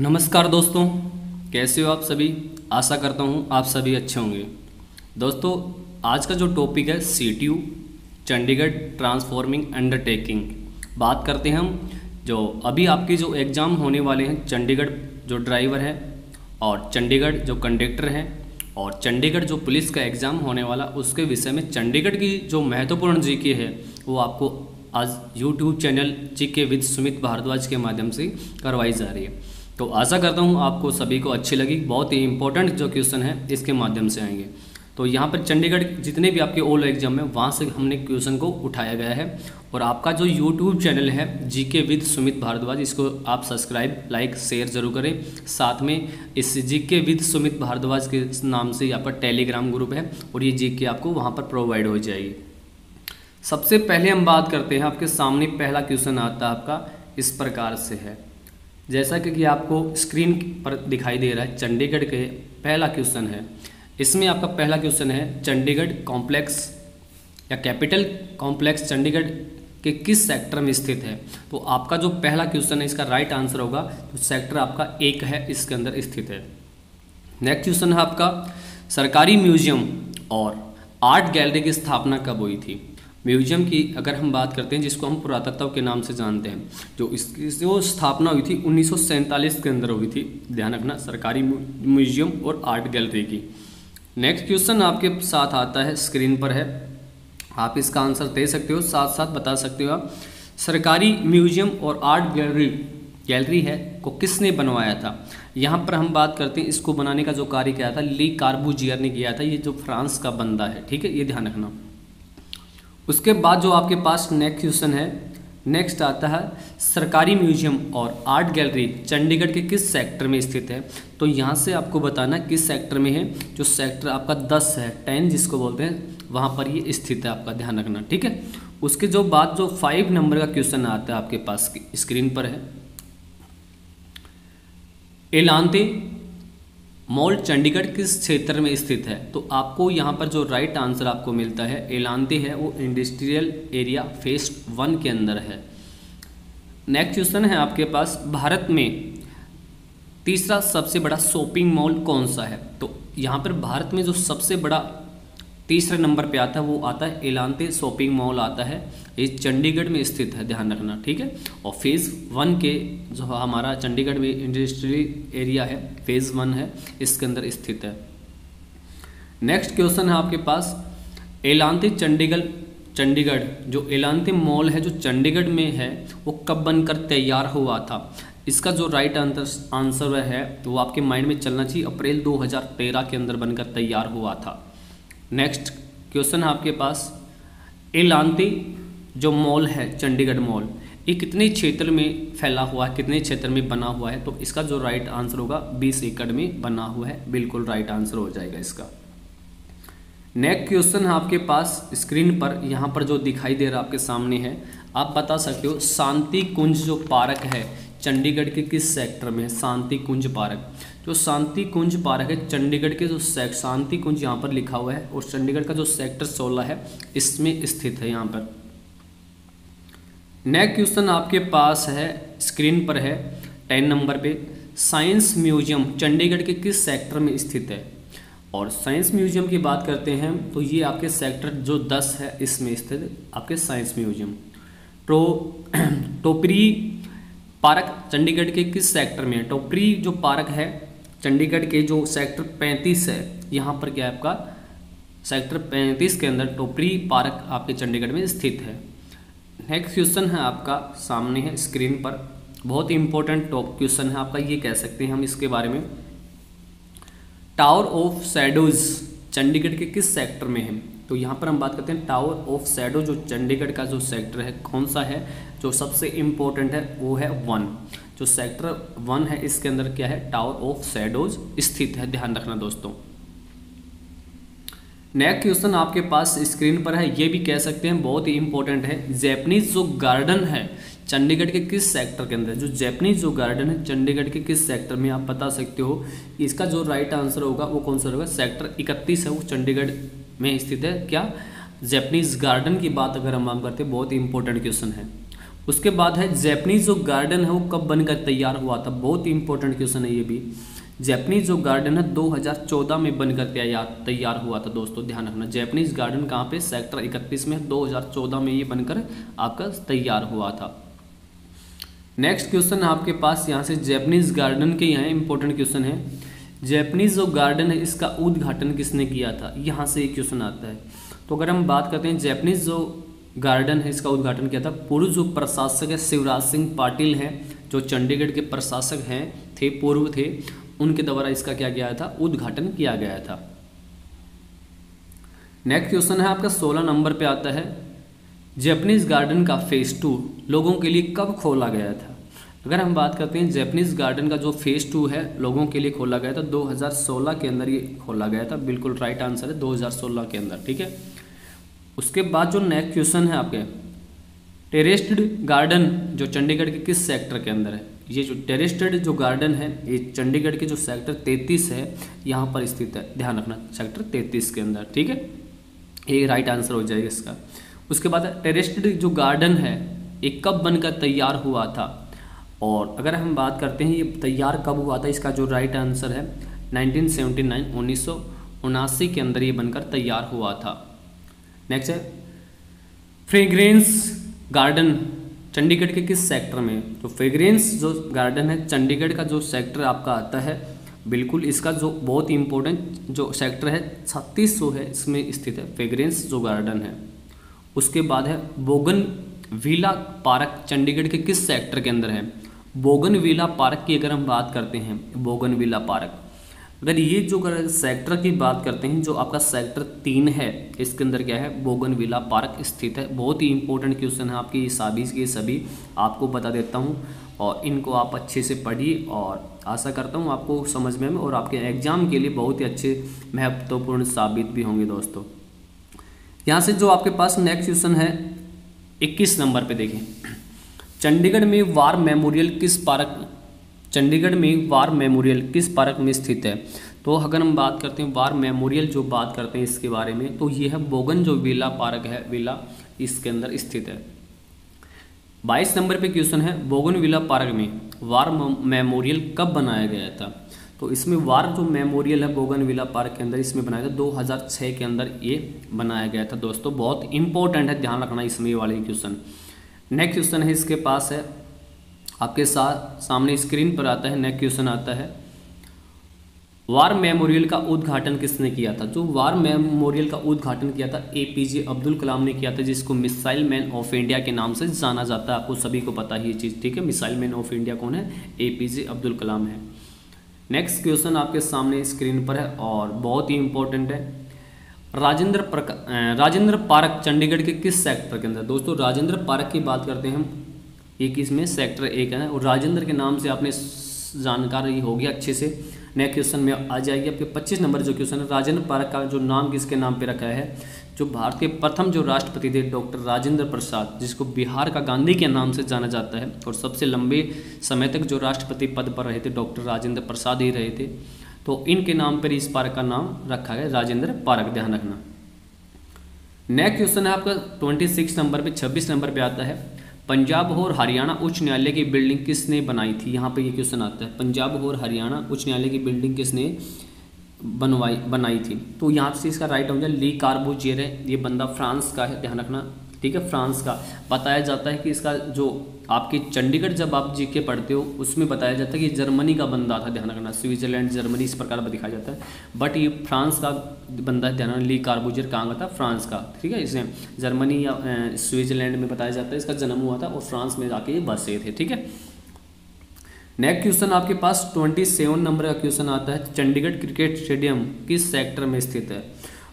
नमस्कार दोस्तों, कैसे हो आप सभी? आशा करता हूँ आप सभी अच्छे होंगे। दोस्तों, आज का जो टॉपिक है सीटीयू चंडीगढ़ ट्रांसफॉर्मिंग अंडरटेकिंग बात करते हैं हम, जो अभी आपके जो एग्ज़ाम होने वाले हैं, चंडीगढ़ जो ड्राइवर है और चंडीगढ़ जो कंडक्टर है और चंडीगढ़ जो पुलिस का एग्ज़ाम होने वाला, उसके विषय में चंडीगढ़ की जो महत्वपूर्ण जी है, वो आपको आज YouTube channel ji K with Sumit Bhardwaj के माध्यम से करवाई जा रही है। तो आशा करता हूँ आपको सभी को अच्छी लगी, बहुत ही इंपॉर्टेंट जो क्वेश्चन है, इसके माध्यम से आएँगे। तो यहाँ पर चंडीगढ़ जितने भी आपके ओल्ड एग्ज़ाम है, वहाँ से हमने क्वेश्चन को उठाया गया है। और आपका जो यूट्यूब चैनल है G K with Sumit Bhardwaj इसको आप सब्सक्राइब लाइक शेयर ज़रूर करें। साथ में इस जी के विद सुमित भारद्वाज के नाम से यहाँ पर टेलीग्राम ग्रुप है, और ये जी के आपको वहाँ पर प्रोवाइड हो जाएगी। सबसे पहले हम बात करते हैं, आपके सामने पहला क्वेश्चन आता है आपका, इस प्रकार से है। जैसा कि आपको स्क्रीन पर दिखाई दे रहा है, चंडीगढ़ के पहला क्वेश्चन है। इसमें आपका पहला क्वेश्चन है, चंडीगढ़ कॉम्प्लेक्स या कैपिटल कॉम्प्लेक्स चंडीगढ़ के किस सेक्टर में स्थित है? तो आपका जो पहला क्वेश्चन है, इसका राइट आंसर होगा तो सेक्टर आपका एक है, इसके अंदर स्थित है। नेक्स्ट क्वेश्चन है आपका, सरकारी म्यूज़ियम और आर्ट गैलरी की स्थापना कब हुई थी? म्यूज़ियम की अगर हम बात करते हैं, जिसको हम पुरातत्व के नाम से जानते हैं, जो इसकी जो स्थापना हुई थी, उन्नीस सौ सैंतालीस के अंदर हुई थी, ध्यान रखना, सरकारी म्यूज़ियम और आर्ट गैलरी की। नेक्स्ट क्वेश्चन आपके साथ आता है स्क्रीन पर है। आप इसका आंसर दे सकते हो साथ साथ बता सकते हो आप। सरकारी म्यूज़ियम और आर्ट गैलरी गैलरी है, को किसने बनवाया था? यहाँ पर हम बात करते हैं, इसको बनाने का जो कार्य किया था, ली कार्बूजियर ने किया था, ये जो फ्रांस का बंदा है, ठीक है, ये ध्यान रखना। उसके बाद जो आपके पास नेक्स्ट क्वेश्चन है नेक्स्ट आता है, सरकारी म्यूज़ियम और आर्ट गैलरी चंडीगढ़ के किस सेक्टर में स्थित है? तो यहाँ से आपको बताना किस सेक्टर में है। जो सेक्टर आपका दस है टेन जिसको बोलते हैं, वहाँ पर ये स्थित है आपका, ध्यान रखना, ठीक है? उसके जो बाद जो फाइव नंबर का क्वेश्चन आता है आपके पास स्क्रीन पर है। एलांते मॉल चंडीगढ़ किस क्षेत्र में स्थित है? तो आपको यहाँ पर जो राइट आंसर आपको मिलता है, एलांते है, वो इंडस्ट्रियल एरिया फेस वन के अंदर है। नेक्स्ट क्वेश्चन है आपके पास, भारत में तीसरा सबसे बड़ा शॉपिंग मॉल कौन सा है? तो यहाँ पर भारत में जो सबसे बड़ा तीसरे नंबर पे आता है, वो आता है एलांते शॉपिंग मॉल आता है, ये चंडीगढ़ में स्थित है, ध्यान रखना, ठीक है? और फ़ेज़ वन के जो हमारा चंडीगढ़ में इंडस्ट्रियल एरिया है फ़ेज़ वन है, इसके अंदर स्थित है। नेक्स्ट क्वेश्चन है आपके पास, एलांते चंडीगढ़ चंडीगढ़, जो एलांते मॉल है, जो चंडीगढ़ में है, वो कब बनकर तैयार हुआ था? इसका जो राइट आंसर आंसर है तो वो आपके माइंड में चलना चाहिए, अप्रैल 2013 के अंदर बनकर तैयार हुआ था। नेक्स्ट क्वेश्चन है आपके पास। एलांती जो मॉल है, चंडीगढ़ मॉल, ये कितने क्षेत्र में फैला हुआ है, कितने क्षेत्र में बना हुआ है? तो इसका जो राइट आंसर होगा 20 एकड़ में बना हुआ है। बिल्कुल राइट आंसर हो जाएगा इसका। नेक्स्ट क्वेश्चन है आपके पास स्क्रीन पर, यहाँ पर जो दिखाई दे रहा है आपके सामने है। आप बता सकते हो शांति कुंज जो पार्क है चंडीगढ़ के किस सेक्टर में है? शांति कुंज पार्क। जो शांति कुंज पार्क है, चंडीगढ़ के जो शांति कुंज यहाँ पर लिखा हुआ है और चंडीगढ़ का जो सेक्टर 16 है, इसमें स्थित है यहाँ पर। नेक्स्ट क्वेश्चन आपके पास है, स्क्रीन पर है, टेन नंबर पे। साइंस म्यूज़ियम चंडीगढ़ के किस सेक्टर में स्थित है? और साइंस म्यूज़ियम की बात करते हैं तो ये आपके सेक्टर जो 10 है, इसमें स्थित आपके साइंस म्यूज़ियम। तो टोपरी पार्क चंडीगढ़ के किस सेक्टर में है? टोपरी जो पार्क है, चंडीगढ़ के जो सेक्टर 35 है, यहाँ पर क्या है आपका? सेक्टर 35 के अंदर टोपरी पार्क आपके चंडीगढ़ में स्थित है। नेक्स्ट क्वेश्चन है आपका, सामने है स्क्रीन पर। बहुत ही इंपॉर्टेंट टॉप क्वेश्चन है आपका, ये कह सकते हैं हम इसके बारे में। टावर ऑफ़ सैडोज चंडीगढ़ के किस सेक्टर में है? तो यहाँ पर हम बात करते हैं टावर ऑफ़ सैडो जो चंडीगढ़ का जो सेक्टर है, कौन सा है? जो सबसे इम्पोर्टेंट है, वो है वन जो सेक्टर वन है, इसके अंदर क्या है? टावर ऑफ़ सैडोज स्थित है, ध्यान रखना दोस्तों। नेक्स्ट क्वेश्चन आपके पास स्क्रीन पर है, ये भी कह सकते हैं, बहुत ही इंपॉर्टेंट है। जैपनीज जो गार्डन है, चंडीगढ़ के किस सेक्टर के अंदर? जो जैपनीज जो गार्डन है, चंडीगढ़ के किस सेक्टर में आप बता सकते हो? इसका जो राइट आंसर होगा, वो कौन सा होगा? सेक्टर इकतीस है, वो चंडीगढ़ में स्थित है। क्या? जैपनीज गार्डन की बात अगर हम बात करते हैं, बहुत इंपॉर्टेंट क्वेश्चन है। उसके बाद है जैपनीज जो गार्डन है, वो कब बनकर तैयार हुआ था? बहुत ही इंपॉर्टेंट क्वेश्चन है ये भी। जैपनीज जो गार्डन है 2014 में बनकर तैयार तैयार हुआ था दोस्तों, ध्यान रखना। जैपनीज गार्डन कहाँ पे? सेक्टर 31 में 2014 में ये बनकर आपका तैयार हुआ था। नेक्स्ट क्वेश्चन आपके पास, यहाँ से जैपनीज गार्डन के यहाँ इंपॉर्टेंट क्वेश्चन है। जैपनीज जो गार्डन है, इसका उद्घाटन किसने किया था? यहाँ से एक क्वेश्चन आता है। तो अगर हम बात करते हैं जैपनीज जो गार्डन है, इसका उद्घाटन किया था, पूर्व जो प्रशासक है, शिवराज सिंह पाटिल हैं, जो चंडीगढ़ के प्रशासक हैं, थे, पूर्व थे, उनके द्वारा इसका क्या गया था? उद्घाटन किया गया था। नेक्स्ट क्वेश्चन है आपका, सोलह नंबर पे आता है। जैपनीज गार्डन का फ़ेज़ टू लोगों के लिए कब खोला गया था? अगर हम बात करते हैं जैपनीज गार्डन का जो फ़ेज़ टू है, लोगों के लिए खोला गया था 2016 के अंदर ये खोला गया था। बिल्कुल राइट आंसर है 2016 के अंदर, ठीक है? उसके बाद जो नेक्स्ट क्वेश्चन है आपके टेरेस्ड गार्डन जो चंडीगढ़ के किस सेक्टर के अंदर है? ये जो टेरेस्टेड जो गार्डन है, ये चंडीगढ़ के जो सेक्टर 33 है, यहाँ पर स्थित है। ध्यान रखना सेक्टर 33 के अंदर, ठीक है? ये राइट आंसर हो जाएगा इसका। उसके बाद टेरेस्टेड जो गार्डन है, ये कब बनकर तैयार हुआ था? और अगर हम बात करते हैं ये तैयार कब हुआ था, इसका जो राइट आंसर है 1979 उन्नीस के अंदर ये बनकर तैयार हुआ था। नेक्स्ट है फ्रेग्रेंस गार्डन चंडीगढ़ के किस सेक्टर में? तो फ्रेग्रेंस जो गार्डन है, चंडीगढ़ का जो सेक्टर आपका आता है, बिल्कुल इसका जो बहुत इंपॉर्टेंट जो सेक्टर है, छत्तीस है, इसमें स्थित है फ्रेग्रेंस जो गार्डन है। उसके बाद है बोगन विला पार्क, चंडीगढ़ के किस सेक्टर के अंदर है? बोगन विला पार्क की अगर हम बात करते हैं बोगन विला पार्क। अगर ये जो अगर सेक्टर की बात करते हैं, जो आपका सेक्टर तीन है, इसके अंदर क्या है? बोगन विला पार्क स्थित है। बहुत ही इंपॉर्टेंट क्वेश्चन है आपकी ये सभी के सभी आपको बता देता हूँ और इनको आप अच्छे से पढ़िए और आशा करता हूँ आपको समझ में और आपके एग्ज़ाम के लिए बहुत ही अच्छे, महत्वपूर्ण साबित भी होंगे दोस्तों। यहाँ से जो आपके पास नेक्स्ट क्वेश्चन है, इक्कीस नंबर पे देखें। चंडीगढ़ में वार मेमोरियल किस पार्क, चंडीगढ़ में वार मेमोरियल किस पार्क में स्थित है? तो अगर हम बात करते हैं वार मेमोरियल जो बात करते हैं इसके बारे में तो ये है बोगन जो विला पार्क है, विला इसके अंदर स्थित है। बाईस नंबर पे क्वेश्चन है, बोगन विला पार्क में वार मेमोरियल कब बनाया गया था? तो इसमें वार जो मेमोरियल है बोगन विला पार्क के अंदर, इसमें बनाया था 2006 के अंदर ये बनाया गया था। दोस्तों, बहुत इंपॉर्टेंट है, ध्यान रखना इसमें वाले क्वेश्चन। नेक्स्ट क्वेश्चन है, इसके पास है। आपके साथ सामने स्क्रीन पर आता है नेक्स्ट क्वेश्चन आता है। वार मेमोरियल का उद्घाटन किसने किया था? जो वार मेमोरियल का उद्घाटन किया था ए पी जे अब्दुल कलाम ने किया था, जिसको मिसाइल मैन ऑफ़ इंडिया के नाम से जाना जाता है। आपको सभी को पता ही ये चीज़, ठीक है? मिसाइल मैन ऑफ़ इंडिया कौन है? ए पी जे अब्दुल कलाम है। नेक्स्ट क्वेश्चन आपके सामने स्क्रीन पर है और बहुत ही इंपॉर्टेंट है। राजेंद्र राजेंद्र पार्क, चंडीगढ़ के किस सेक्टर के अंदर? दोस्तों, राजेंद्र पार्क की बात करते हैं हम। एक इसमें सेक्टर एक है और राजेंद्र के नाम से आपने जानकारी होगी अच्छे से। नेक्स्ट क्वेश्चन में आ जाएगी आपके 25 नंबर जो क्वेश्चन है। राजेंद्र पार्क का जो नाम किसके नाम पे रखा है? जो भारत के प्रथम जो राष्ट्रपति थे डॉक्टर राजेंद्र प्रसाद, जिसको बिहार का गांधी के नाम से जाना जाता है। और सबसे लंबे समय तक जो राष्ट्रपति पद पर रहे थे डॉक्टर राजेंद्र प्रसाद ही रहे थे। तो इनके नाम पर इस पार्क का नाम रखा गया, राजेंद्र पार्क, ध्यान रखना। नेक्स्ट क्वेश्चन है आपका ट्वेंटी नंबर पर छब्बीस नंबर पर आता है। पंजाब और हरियाणा उच्च न्यायालय की बिल्डिंग किसने बनाई थी? यहाँ पे ये क्वेश्चन आता है। पंजाब और हरियाणा उच्च न्यायालय की बिल्डिंग किसने बनवाई, बनाई थी? तो यहाँ से इसका राइट जाए ली कार्बोजियर है। ये बंदा फ्रांस का है, ध्यान रखना। ठीक है, फ्रांस का। बताया जाता है कि इसका जो आपके चंडीगढ़ जब आप जी के पढ़ते हो, उसमें बताया जाता है कि जर्मनी का बंदा था, ध्यान रखना। स्विट्जरलैंड, जर्मनी, इस प्रकार दिखाया जाता है। बट ये फ्रांस का बंदा, ध्यान ली कार्बोजर कहाँ का था? फ्रांस का, ठीक है इसे जर्मनी या स्विट्जरलैंड में बताया जाता है, इसका जन्म हुआ था और फ्रांस में जाके ये बसे थे, ठीक है। नेक्स्ट क्वेश्चन आपके पास ट्वेंटी सेवन नंबर का क्वेश्चन आता है। चंडीगढ़ क्रिकेट स्टेडियम किस सेक्टर में स्थित है?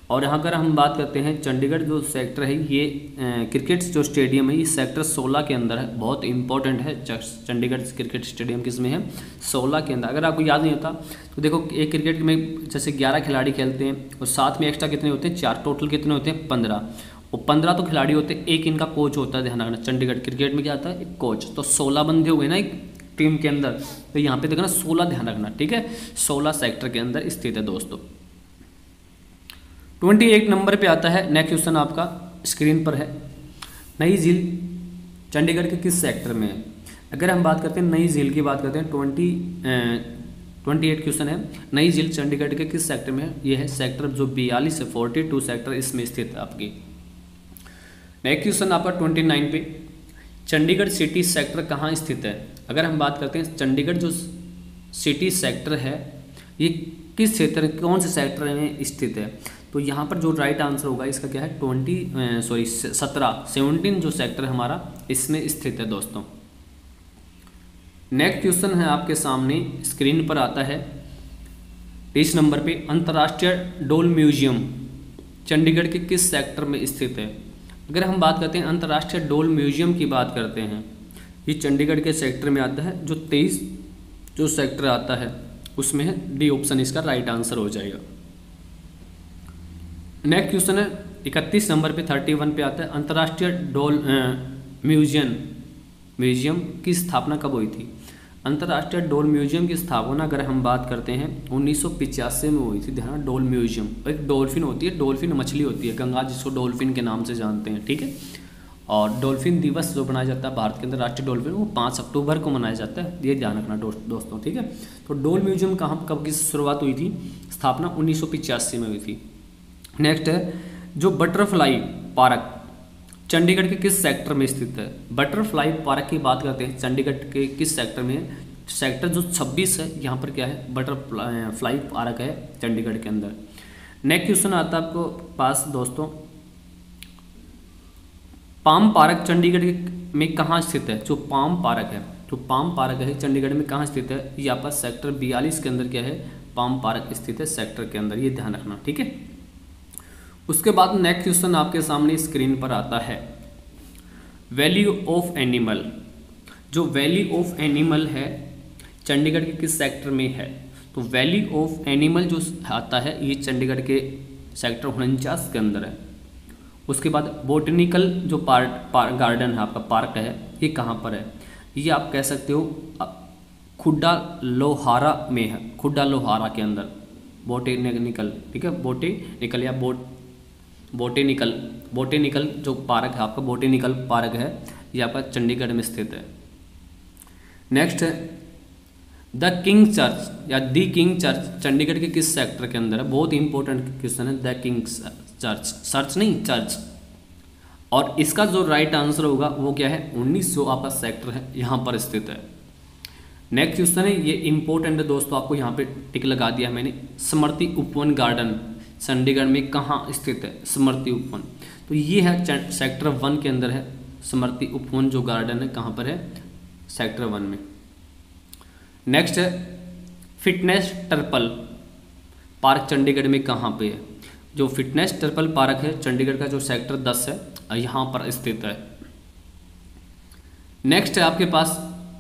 और यहाँ अगर हम बात करते हैं चंडीगढ़ जो सेक्टर है, ये क्रिकेट जो स्टेडियम है, ये सेक्टर 16 के अंदर है, बहुत इंपॉर्टेंट है चंडीगढ़ क्रिकेट स्टेडियम किसमें है 16 के अंदर। अगर आपको याद नहीं होता तो देखो, एक क्रिकेट में जैसे 11 खिलाड़ी खेलते हैं, और साथ में एक्स्ट्रा कितने होते हैं, चार टोटल कितने होते हैं, पंद्रह। और पंद्रह तो खिलाड़ी होते हैं, एक इनका कोच होता है, ध्यान रखना, चंडीगढ़ क्रिकेट में क्या आता है, एक कोच तो सोलह बंदे हो गए ना एक टीम के अंदर तो यहाँ पे देखना सोलह ध्यान रखना, ठीक है? सोलह सेक्टर के अंदर स्थित है दोस्तों। ट्वेंटी एट नंबर पे आता है नेक्स्ट क्वेश्चन आपका स्क्रीन पर है। नई झील, चंडीगढ़ के किस सेक्टर में है? अगर हम बात करते हैं नई झील की बात करते हैं, ट्वेंटी ट्वेंटी एट क्वेश्चन है। नई झील चंडीगढ़ के किस सेक्टर में है? ये है सेक्टर जो बयालीस से फोर्टी टू सेक्टर इसमें स्थित है आपकी। नेक्स्ट क्वेश्चन आपका ट्वेंटी नाइन पे। चंडीगढ़ सिटी सेक्टर कहाँ स्थित है? अगर हम बात करते हैं चंडीगढ़ जो सिटी सेक्टर है, ये किस क्षेत्र, कौन से सेक्टर में स्थित है? तो यहाँ पर जो राइट आंसर होगा, इसका क्या है? ट्वेंटी सॉरी सत्रह। सेवनटीन जो सेक्टर हमारा, इसमें स्थित है दोस्तों। नेक्स्ट क्वेश्चन है आपके सामने स्क्रीन पर आता है। इस नंबर पे, अंतर्राष्ट्रीय डोल म्यूज़ियम, चंडीगढ़ के किस सेक्टर में स्थित है? अगर हम बात करते हैं अंतर्राष्ट्रीय डोल म्यूज़ियम की बात करते हैं, ये चंडीगढ़ के सेक्टर में आता है, जो तेईस जो सेक्टर आता है, उसमें डी ऑप्शन इसका राइट आंसर हो जाएगा। नेक्स्ट क्वेश्चन है, इकतीस नंबर पे थर्टी वन पे आता है, अंतर्राष्ट्रीय डोल म्यूज़ियम म्यूज़ियम की स्थापना कब हुई थी? अंतर्राष्ट्रीय डोल म्यूज़ियम की स्थापना अगर हम बात करते हैं, उन्नीस में हुई थी, ध्यान डोल म्यूज़ियम। एक डोल्फिन होती है, डोल्फिन मछली होती है, गंगा जिसको डोल्फिन के नाम से जानते हैं, ठीक है? और डोल्फिन दिवस जो मनाया जाता है, भारत के अंदर राष्ट्रीय डोल्फिन, वो पाँच अक्टूबर को मनाया जाता है, ये ध्यान रखना दोस्तों ठीक है? तो डोल म्यूज़ियम कहाँ, कब की शुरुआत हुई थी? स्थापना उन्नीस में हुई थी। नेक्स्ट है, जो बटरफ्लाई पार्क चंडीगढ़ के किस सेक्टर में स्थित है? बटरफ्लाई पार्क की बात करते हैं, चंडीगढ़ के किस सेक्टर में? सेक्टर जो 26 है, यहाँ पर क्या है? बटरफ्लाई पार्क है चंडीगढ़ के अंदर। नेक्स्ट क्वेश्चन आता है आपको पास, दोस्तों। पाम पार्क चंडीगढ़ में कहाँ स्थित है? जो पाम पार्क है, जो पाम पार्क है चंडीगढ़ में कहाँ स्थित है? ये आपका सेक्टर बयालीस के अंदर क्या है? पाम पार्क स्थित है सेक्टर के अंदर, ये ध्यान रखना, ठीक है? उसके बाद नेक्स्ट क्वेश्चन आपके सामने स्क्रीन पर आता है। वैल्यू ऑफ़ एनिमल जो वैली ऑफ़ एनिमल है चंडीगढ़ के किस सेक्टर में है? तो वैली ऑफ़ एनिमल जो आता है ये चंडीगढ़ के सेक्टर उनचास के अंदर है। उसके बाद बोटनिकल जो पार्ट पार, गार्डन है आपका पार्क है ये कहाँ पर है? ये आप कह सकते हो खुड्डा लोहारा में है खुड्डा लोहारा के अंदर। बोटेनिकल ठीक है? बोटे निकल या बोट बोटेनिकल बोटेनिकल जो पार्क है, आपका बोटेनिकल पार्क है, ये आपका चंडीगढ़ में स्थित है। नेक्स्ट है द किंग चर्च या दी किंग चर्च चंडीगढ़ के किस सेक्टर के अंदर है? बहुत इंपॉर्टेंट क्वेश्चन है द किंग चर्च चर्च नहीं चर्च और इसका जो राइट आंसर होगा, वो क्या है? उन्नीस जो आपका सेक्टर है, यहाँ पर स्थित है। नेक्स्ट क्वेश्चन है, ये इंपॉर्टेंट है दोस्तों, आपको यहाँ पे टिक लगा दिया मैंने स्मृति उपवन गार्डन चंडीगढ़ में कहाँ स्थित है? स्मृति उपवन। तो ये है सेक्टर वन के अंदर है स्मृति उपवन, जो गार्डन है, कहाँ पर है? सेक्टर वन में। नेक्स्ट है, फिटनेस टर्पल पार्क चंडीगढ़ में कहाँ पे है? जो फिटनेस टर्पल पार्क है, चंडीगढ़ का जो सेक्टर दस है, यहाँ पर स्थित है। नेक्स्ट है आपके पास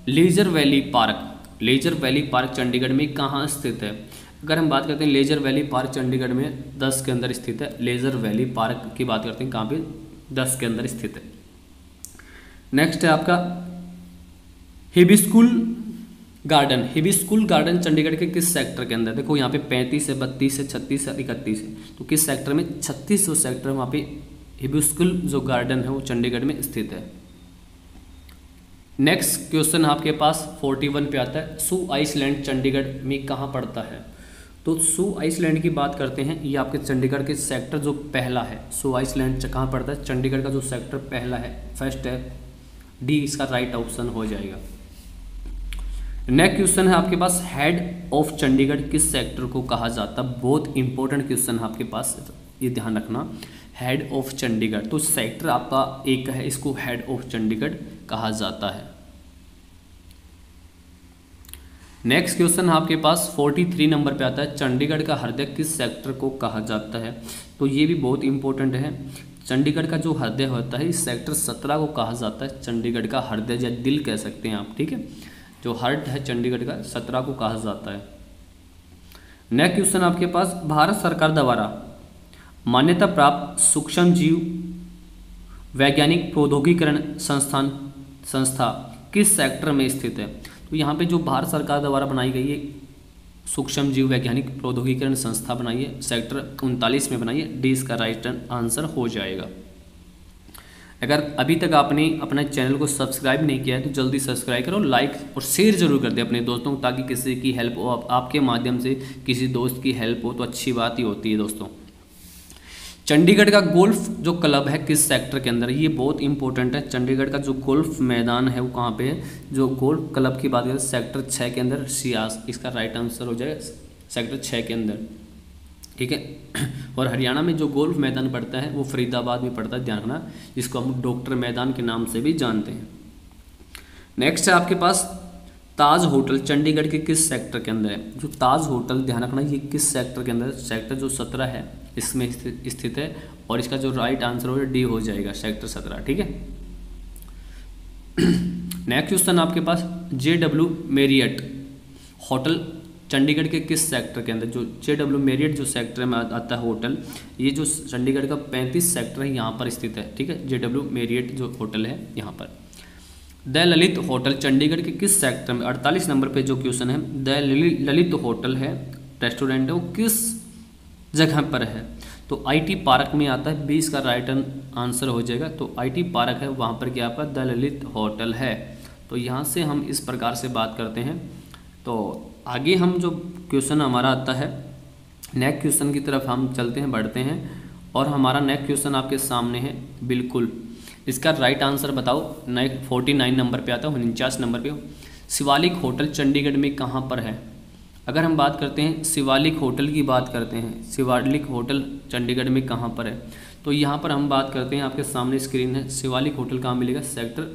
leisure valley park. Leisure valley park Chandigarh में कहाँ स्थित है? अगर हम बात करते हैं लेजर वैली पार्क चंडीगढ़ में, दस के अंदर स्थित है। लेजर वैली पार्क की बात करते हैं, कहाँ पे? दस के अंदर स्थित है। नेक्स्ट है आपका hibiscus garden hibiscus garden Chandigarh के किस सेक्टर के अंदर? देखो, यहाँ पे पैंतीस है, बत्तीस है, छत्तीस है इकतीस है। तो किस सेक्टर में? छत्तीस सेक्टर वहाँ पे हिबिस्कुल जो गार्डन है, वो चंडीगढ़ में स्थित है। नेक्स्ट क्वेश्चन आपके पास फोर्टी वन पे आता है। सू आइसलैंड चंडीगढ़ में कहाँ पड़ता है? तो सो आइसलैंड की बात करते हैं, ये आपके चंडीगढ़ के सेक्टर जो पहला है। सो आइसलैंड कहाँ पड़ता है, चंडीगढ़ का जो सेक्टर पहला है फ़र्स्ट है डी इसका राइट ऑप्शन हो जाएगा। नेक्स्ट क्वेश्चन है आपके पास हेड ऑफ़ चंडीगढ़ किस सेक्टर को कहा जाता है? बहुत इंपॉर्टेंट क्वेश्चन है आपके पास, ये ध्यान रखना। हेड ऑफ़ चंडीगढ़ तो सेक्टर आपका एक है, इसको हेड ऑफ़ चंडीगढ़ कहा जाता है। नेक्स्ट क्वेश्चन आपके पास 43 नंबर पे आता है। चंडीगढ़ का हृदय किस सेक्टर को कहा जाता है? तो ये भी बहुत इंपॉर्टेंट है। चंडीगढ़ का जो हृदय होता है, इस सेक्टर 17 को कहा जाता है। चंडीगढ़ का हृदय या दिल कह सकते हैं आप, ठीक है? जो हार्ट है चंडीगढ़ का, सत्रह को कहा जाता है। नेक्स्ट क्वेश्चन आपके पास, भारत सरकार द्वारा मान्यता प्राप्त सूक्ष्म जीव वैज्ञानिक प्रौद्योगिकरण संस्थान, संस्था किस सेक्टर में स्थित है? तो यहाँ पे जो भारत सरकार द्वारा बनाई गई है सूक्ष्म जीव वैज्ञानिक प्रौद्योगिकरण संस्था बनाई है सेक्टर उनतालीस में बनाई है डी इसका राइट आंसर हो जाएगा। अगर अभी तक आपने अपने चैनल को सब्सक्राइब नहीं किया है तो जल्दी सब्सक्राइब करो लाइक और शेयर ज़रूर कर दे अपने दोस्तों को ताकि किसी की हेल्प हो आप, आपके माध्यम से किसी दोस्त की हेल्प हो तो अच्छी बात ही होती है दोस्तों। चंडीगढ़ का गोल्फ जो क्लब है, किस सेक्टर के अंदर? ये बहुत इंपॉर्टेंट है। चंडीगढ़ का जो गोल्फ मैदान है, वो कहाँ पे है? जो गोल्फ क्लब की बात करें सेक्टर छः के अंदर सियास इसका राइट आंसर हो जाएगा सेक्टर छः के अंदर। ठीक है? और हरियाणा में जो गोल्फ मैदान पड़ता है, वो फरीदाबाद में पड़ता है, ध्यान रखना, जिसको हम डॉक्टर मैदान के नाम से भी जानते हैं। नेक्स्ट है आपके पास ताज होटल, चंडीगढ़ के किस सेक्टर के अंदर है? जो ताज होटल, ध्यान रखना, ये किस सेक्टर के अंदर सेक्टर जो सत्रह है इसमें स्थित है और इसका जो राइट आंसर हो डी हो जाएगा सेक्टर सत्रह, ठीक है? नेक्स्ट क्वेश्चन आपके पास J W Marriott hotel Chandigarh के किस सेक्टर के अंदर? जो जे डब्ल्यू मेरियट जो सेक्टर में आता है होटल ये जो चंडीगढ़ का पैंतीस सेक्टर है, यहाँ पर स्थित है, ठीक है? जे डब्ल्यू मेरियट जो होटल है, यहाँ पर। द ललित होटल चंडीगढ़ के किस सेक्टर में? अड़तालीस नंबर पे जो क्वेश्चन है, द ललित होटल है रेस्टोरेंट है, वो किस जगह पर है। तो आईटी पार्क में आता है बीस का राइट आंसर हो जाएगा। तो आईटी पार्क है, वहाँ पर क्या आपका द ललित होटल है। तो यहाँ से हम इस प्रकार से बात करते हैं। तो आगे हम जो क्वेश्चन हमारा आता है नेक्स्ट क्वेश्चन की तरफ़ हम चलते हैं, बढ़ते हैं। और हमारा नेक्स्ट क्वेश्चन आपके सामने है, बिल्कुल। इसका राइट आंसर बताओ। नए फोर्टी नाइन नंबर पे आता है, उनचास नंबर पे शिवालिक होटल चंडीगढ़ में कहाँ पर है? अगर हम बात करते हैं शिवालिक होटल की बात करते हैं, शिवालिक होटल चंडीगढ़ में कहाँ पर है? तो यहाँ पर हम बात करते हैं, आपके सामने स्क्रीन है, शिवालिक होटल कहाँ मिलेगा? सेक्टर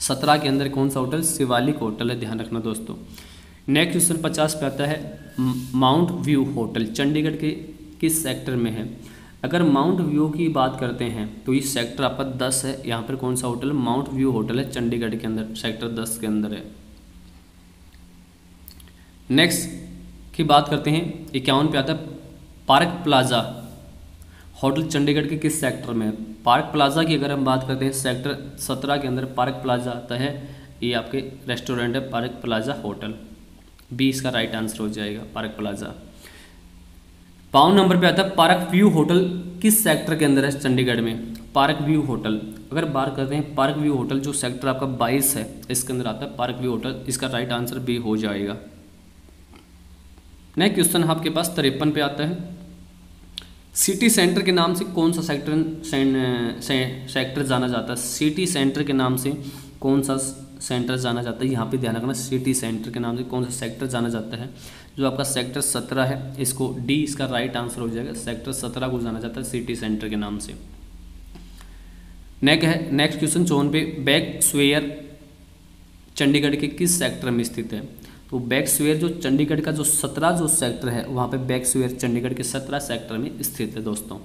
सत्रह के अंदर कौन सा होटल? शिवालिक होटल है, ध्यान रखना दोस्तों। नेक्स्ट क्वेश्चन पचास पे आता है माउंट व्यू होटल चंडीगढ़ के किस सेक्टर में है? अगर माउंट व्यू की बात करते हैं तो ये सेक्टर आपका दस है, यहाँ पर कौन सा होटल? माउंट व्यू होटल है, चंडीगढ़ के अंदर सेक्टर दस के अंदर है। नेक्स्ट की बात करते हैं, इक्यावन पे आता है पार्क प्लाजा होटल चंडीगढ़ के किस सेक्टर में पार्क प्लाजा की अगर हम बात करते हैं सेक्टर सत्रह के अंदर पार्क प्लाजा आता है, ये आपके रेस्टोरेंट है पार्क प्लाजा होटल बी इसका राइट आंसर हो जाएगा पार्क प्लाजा पावन नंबर पे आता है पार्क व्यू होटल किस सेक्टर के अंदर है चंडीगढ़ में? पार्क व्यू होटल अगर बात करते हैं पार्क व्यू होटल जो सेक्टर आपका 22 है, इसके अंदर आता है पार्क व्यू होटल इसका राइट आंसर बी हो जाएगा। नेक्स्ट क्वेश्चन आपके पास तिरपन पे आता है। सिटी सेंटर के नाम से कौन सा सेक्टर से, सेक्टर जाना जाता है? सिटी सेंटर के नाम से कौन सा सेंटर जाना जाता है? यहाँ पे ध्यान रखना सिटी सेंटर के नाम से कौन सा सेक्टर जाना जाता है? जो आपका सेक्टर सत्रह है इसको डी इसका राइट आंसर हो जाएगा। सेक्टर सत्रह को जाना जाता है सिटी सेंटर के नाम से। नेक्स्ट है नेक्स्ट क्वेश्चन चौवन पे बैक स्वेयर चंडीगढ़ के किस सेक्टर में स्थित है? तो बैक स्वेयर जो चंडीगढ़ का जो सत्रह जो सेक्टर है, वहाँ पे बैक स्वेयर चंडीगढ़ के सत्रह सेक्टर में स्थित है दोस्तों।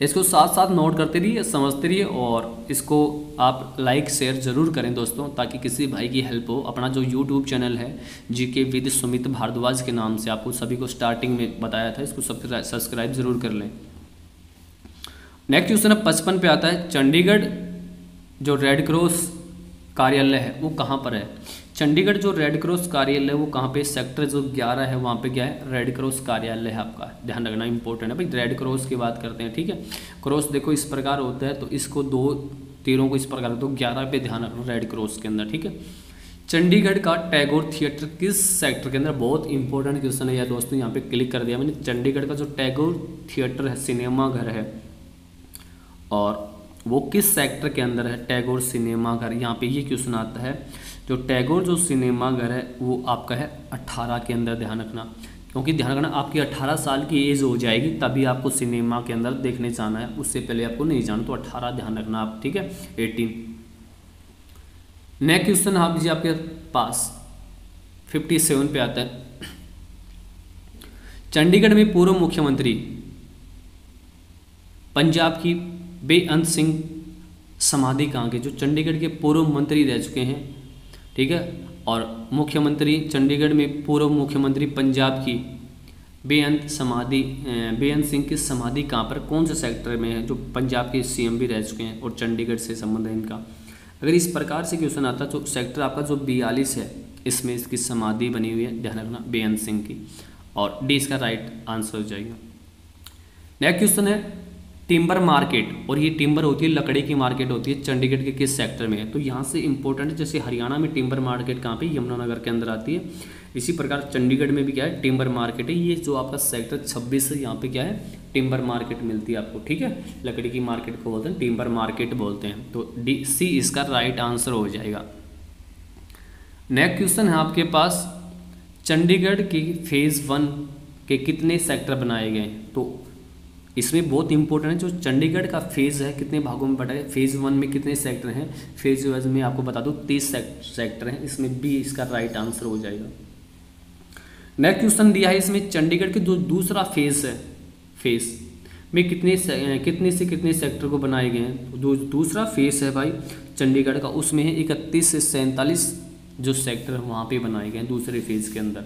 इसको साथ साथ नोट करते रहिए, समझते रहिए और इसको आप लाइक शेयर ज़रूर करें दोस्तों, ताकि किसी भाई की हेल्प हो। अपना जो यूट्यूब चैनल है G K with Sumit Bhardwaj के नाम से आपको सभी को स्टार्टिंग में बताया था, इसको सब्सक्राइब ज़रूर कर लें। नेक्स्ट क्वेश्चन है पचपन पे आता है, चंडीगढ़ जो रेड क्रॉस कार्यालय है, वो कहाँ पर है? चंडीगढ़ जो रेड क्रॉस कार्यालय है, वो कहाँ पे? सेक्टर जो ग्यारह है, वहाँ पे क्या है? रेड क्रॉस कार्यालय है आपका। ध्यान रखना इंपॉर्टेंट है भाई। रेड क्रॉस की बात करते हैं, ठीक है? क्रॉस देखो, इस प्रकार होता है तो इसको दो तीरों को इस प्रकार तो ग्यारह पे ध्यान रखना रेड क्रॉस के अंदर, ठीक है? चंडीगढ़ का टैगोर थिएटर किस सेक्टर के अंदर? बहुत इंपॉर्टेंट क्वेश्चन है यार दोस्तों, यहाँ पे क्लिक कर दिया मैंने। चंडीगढ़ का जो टैगोर थिएटर है सिनेमा घर है, और वो किस सेक्टर के अंदर है? टैगोर सिनेमा घर। यहाँ पे ये क्वेश्चन आता है जो टैगोर जो सिनेमा घर है, वो आपका है अट्ठारह के अंदर ध्यान रखना। क्योंकि ध्यान रखना, आपकी अट्ठारह साल की एज हो जाएगी, तभी आपको सिनेमा के अंदर देखने जाना है। उससे पहले आपको नहीं जाना तो अट्ठारह ध्यान रखना आप, ठीक है? एटीन नेक्स्ट क्वेश्चन आप जी आपके पास। फिफ्टी सेवन पे आता है। चंडीगढ़ में पूर्व मुख्यमंत्री पंजाब की बेअंत सिंह समाधि कहाँ के? जो चंडीगढ़ के पूर्व मंत्री रह चुके हैं ठीक है? और मुख्यमंत्री, चंडीगढ़ में पूर्व मुख्यमंत्री पंजाब की बेअंत समाधि बेअंत सिंह की समाधि कहाँ पर? कौन से सेक्टर में है जो पंजाब के सीएम भी रह चुके हैं और चंडीगढ़ से संबंध है इनका? अगर इस प्रकार से क्वेश्चन आता तो सेक्टर आपका जो बयालीस है, इसमें इसकी समाधि बनी हुई है, ध्यान रखना, बेअंत सिंह की। और डी इसका राइट आंसर हो जाएगा। नेक्स्ट क्वेश्चन है टिम्बर मार्केट, और ये टिम्बर होती है, लकड़ी की मार्केट होती है, चंडीगढ़ के किस सेक्टर में है। तो यहाँ से इंपॉर्टेंट जैसे हरियाणा में टिम्बर मार्केट कहाँ पे, यमुनानगर के अंदर आती है। इसी प्रकार चंडीगढ़ में भी क्या है, टिम्बर मार्केट है। ये जो आपका सेक्टर 26 है, यहाँ पे क्या है, टिम्बर मार्केट मिलती है आपको, ठीक है? लकड़ी की मार्केट को बोलते हैं, टिम्बर मार्केट बोलते हैं। तो डी, सी इसका राइट आंसर हो जाएगा। नेक्स्ट क्वेश्चन है आपके पास, चंडीगढ़ की फ़ेज़ वन के कितने सेक्टर बनाए गए तो इसमें बहुत इंपॉर्टेंट है जो चंडीगढ़ का फ़ेज़ है कितने भागों में बटा है फ़ेज़ वन में कितने सेक्टर हैं फ़ेज़ वन में आपको बता दूँ तीस सेक्टर हैं इसमें बी इसका राइट आंसर हो जाएगा। नेक्स्ट क्वेश्चन दिया है इसमें चंडीगढ़ के जो दूसरा फ़ेज़ है फ़ेज़ में कितने से, कितने से कितने सेक्टर को बनाए गए हैं जो दूसरा फेस है भाई चंडीगढ़ का उसमें है इकतीस से सैंतालीस जो सेक्टर वहाँ पे बनाए गए हैं दूसरे फ़ेज़ के अंदर।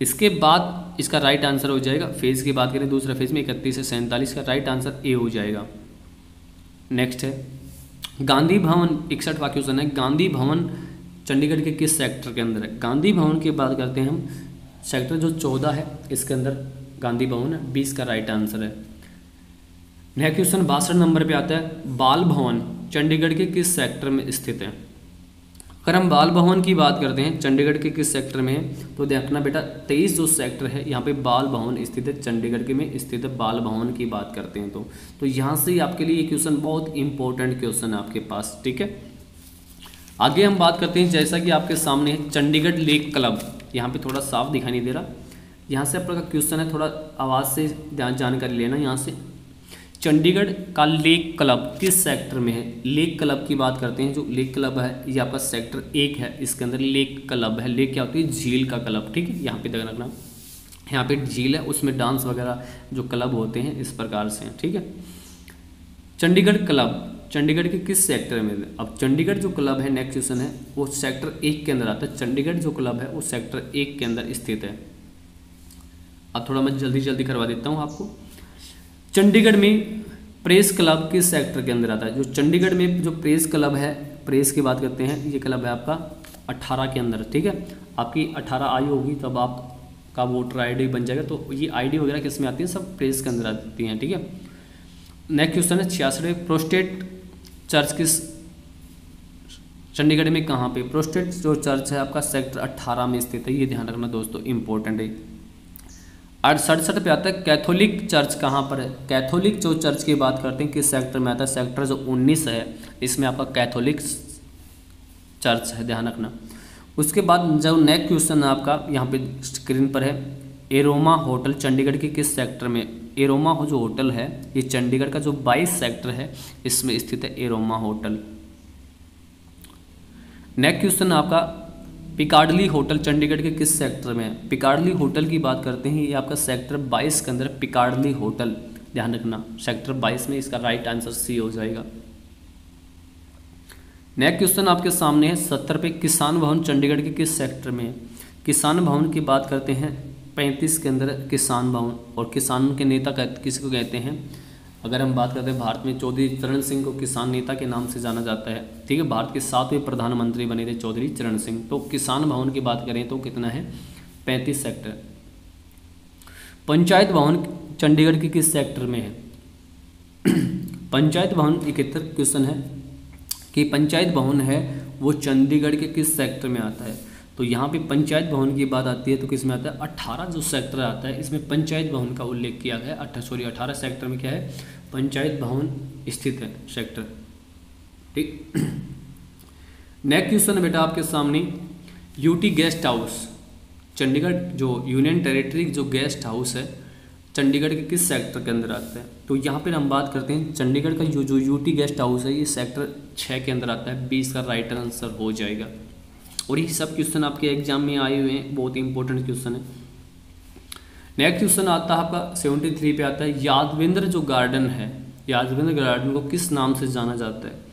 इसके बाद इसका राइट आंसर हो जाएगा। फ़ेज़ की बात करें, दूसरा फ़ेज़ में इकतीस से सैंतालीस का राइट आंसर ए हो जाएगा। नेक्स्ट है, गांधी भवन इकसठवा क्वेश्चन है गांधी भवन चंडीगढ़ के किस सेक्टर के अंदर है? गांधी भवन की बात करते हैं हम। सेक्टर जो चौदह है, इसके अंदर गांधी भवन है, बीस का राइट आंसर है। नेक्स्ट क्वेश्चन बासठ नंबर पे आता है। बाल भवन, चंडीगढ़ के किस सेक्टर में स्थित है? अगर हम बाल भवन की बात करते हैं, चंडीगढ़ के किस सेक्टर में? तो देखना बेटा, तेईस जो सेक्टर है, यहाँ पे बाल भवन स्थित है, चंडीगढ़ के में स्थित बाल भवन की बात करते हैं तो। तो यहाँ से ही आपके लिए क्वेश्चन बहुत इंपॉर्टेंट क्वेश्चन है आपके पास, ठीक है? आगे हम बात करते हैं, जैसा कि आपके सामने है, चंडीगढ़ लेक क्लब। यहाँ पे थोड़ा साफ़ दिखाई नहीं दे रहा। यहाँ से आपका क्वेश्चन है, थोड़ा आवाज़ से जानकारी लेना, यहाँ से चंडीगढ़ का लेक क्लब किस सेक्टर में है? लेक क्लब की बात करते हैं जो लेक क्लब है, ये आपका सेक्टर एक है। इसके अंदर लेक क्लब है। लेक क्या होती है? झील का क्लब, ठीक है? यहाँ पे ध्यान रखना। यहाँ पे झील है, उसमें डांस वगैरह जो क्लब होते हैं, इस प्रकार से ठीक है? चंडीगढ़ क्लब, चंडीगढ़ के किस सेक्टर में? अब चंडीगढ़ जो क्लब है नेक्स्ट क्वेश्चन है, वो सेक्टर एक के अंदर आता है। चंडीगढ़ जो क्लब है, वो सेक्टर एक के अंदर स्थित है। अब थोड़ा मैं जल्दी जल्दी करवा देता हूँ आपको। चंडीगढ़ में प्रेस क्लब किस सेक्टर के अंदर आता है? जो चंडीगढ़ में जो प्रेस क्लब है, प्रेस की बात करते हैं, ये क्लब है आपका 18 के अंदर, ठीक है? आपकी 18 आयु होगी, तब आपका वोटर आईडी बन जाएगा। तो ये आईडी वगैरह किसमें आती है? सब प्रेस के अंदर आती हैं, ठीक है? नेक्स्ट क्वेश्चन है छियासठ प्रोस्टेट चर्च किस चंडीगढ़ में कहाँ पे? प्रोस्टेट जो चर्च है, आपका सेक्टर 18 में स्थित है, ये ध्यान रखना दोस्तों इंपॉर्टेंट है। और सड़सठ पे आता है कैथोलिक चर्च कहाँ पर है? कैथोलिक जो चर्च की बात करते हैं, किस सेक्टर में आता है? सेक्टर जो 19 है, इसमें आपका कैथोलिक चर्च है, ध्यान रखना। उसके बाद जो नेक्स्ट क्वेश्चन है आपका, यहाँ पे स्क्रीन पर है। एरोमा होटल चंडीगढ़ के किस सेक्टर में? एरोमा हो जो होटल है, ये चंडीगढ़ का जो 22 सेक्टर है, इसमें स्थित है एरोमा होटल। नेक्स्ट क्वेश्चन आपका पिकाडली होटल, चंडीगढ़ के किस सेक्टर में है? पिकाडली होटल की बात करते हैं, ये आपका सेक्टर 22 के अंदर पिकाडली होटल। ध्यान रखना, सेक्टर 22 में इसका राइट आंसर सी हो जाएगा। नेक्स्ट क्वेश्चन आपके सामने है, सत्तर पे किसान भवन चंडीगढ़ के किस सेक्टर में है? किसान भवन की बात करते हैं, पैंतीस के अंदर किसान भवन, और किसान के नेता किसी को कहते हैं? अगर हम बात करते हैं भारत में, चौधरी चरण सिंह को किसान नेता के नाम से जाना जाता है। ठीक है, भारत के सातवें प्रधानमंत्री बने थे चौधरी चरण सिंह। तो किसान भवन की बात करें तो कितना है? पैंतीस सेक्टर। पंचायत भवन चंडीगढ़ के किस सेक्टर में है? पंचायत भवन इकहत्तर क्वेश्चन है कि पंचायत भवन है, वो चंडीगढ़ के किस सेक्टर में आता है? तो यहाँ पे पंचायत भवन की बात आती है तो किसमें आता है? अट्ठारह जो सेक्टर आता है, इसमें पंचायत भवन का उल्लेख किया गया है। अट्ठा सॉरी अठारह सेक्टर में क्या है? पंचायत भवन स्थित है सेक्टर ठीक? नेक्स्ट क्वेश्चन बेटा आपके सामने। यूटी गेस्ट हाउस चंडीगढ़ जो यूनियन टेरिटरी जो गेस्ट हाउस है, चंडीगढ़ के किस सेक्टर के अंदर आता है? तो यहाँ पर हम बात करते हैं, चंडीगढ़ का जो जो यूटी गेस्ट हाउस है, ये सेक्टर छः के अंदर आता है। बीस का राइट आंसर हो जाएगा। और ये सब क्वेश्चन आपके एग्ज़ाम में आए हुए हैं, बहुत ही इंपॉर्टेंट क्वेश्चन है। नेक्स्ट क्वेश्चन आता है आपका सेवेंटी थ्री पे आता है, यादवेंद्र जो गार्डन है, यादवेंद्र गार्डन को किस नाम से जाना जाता है?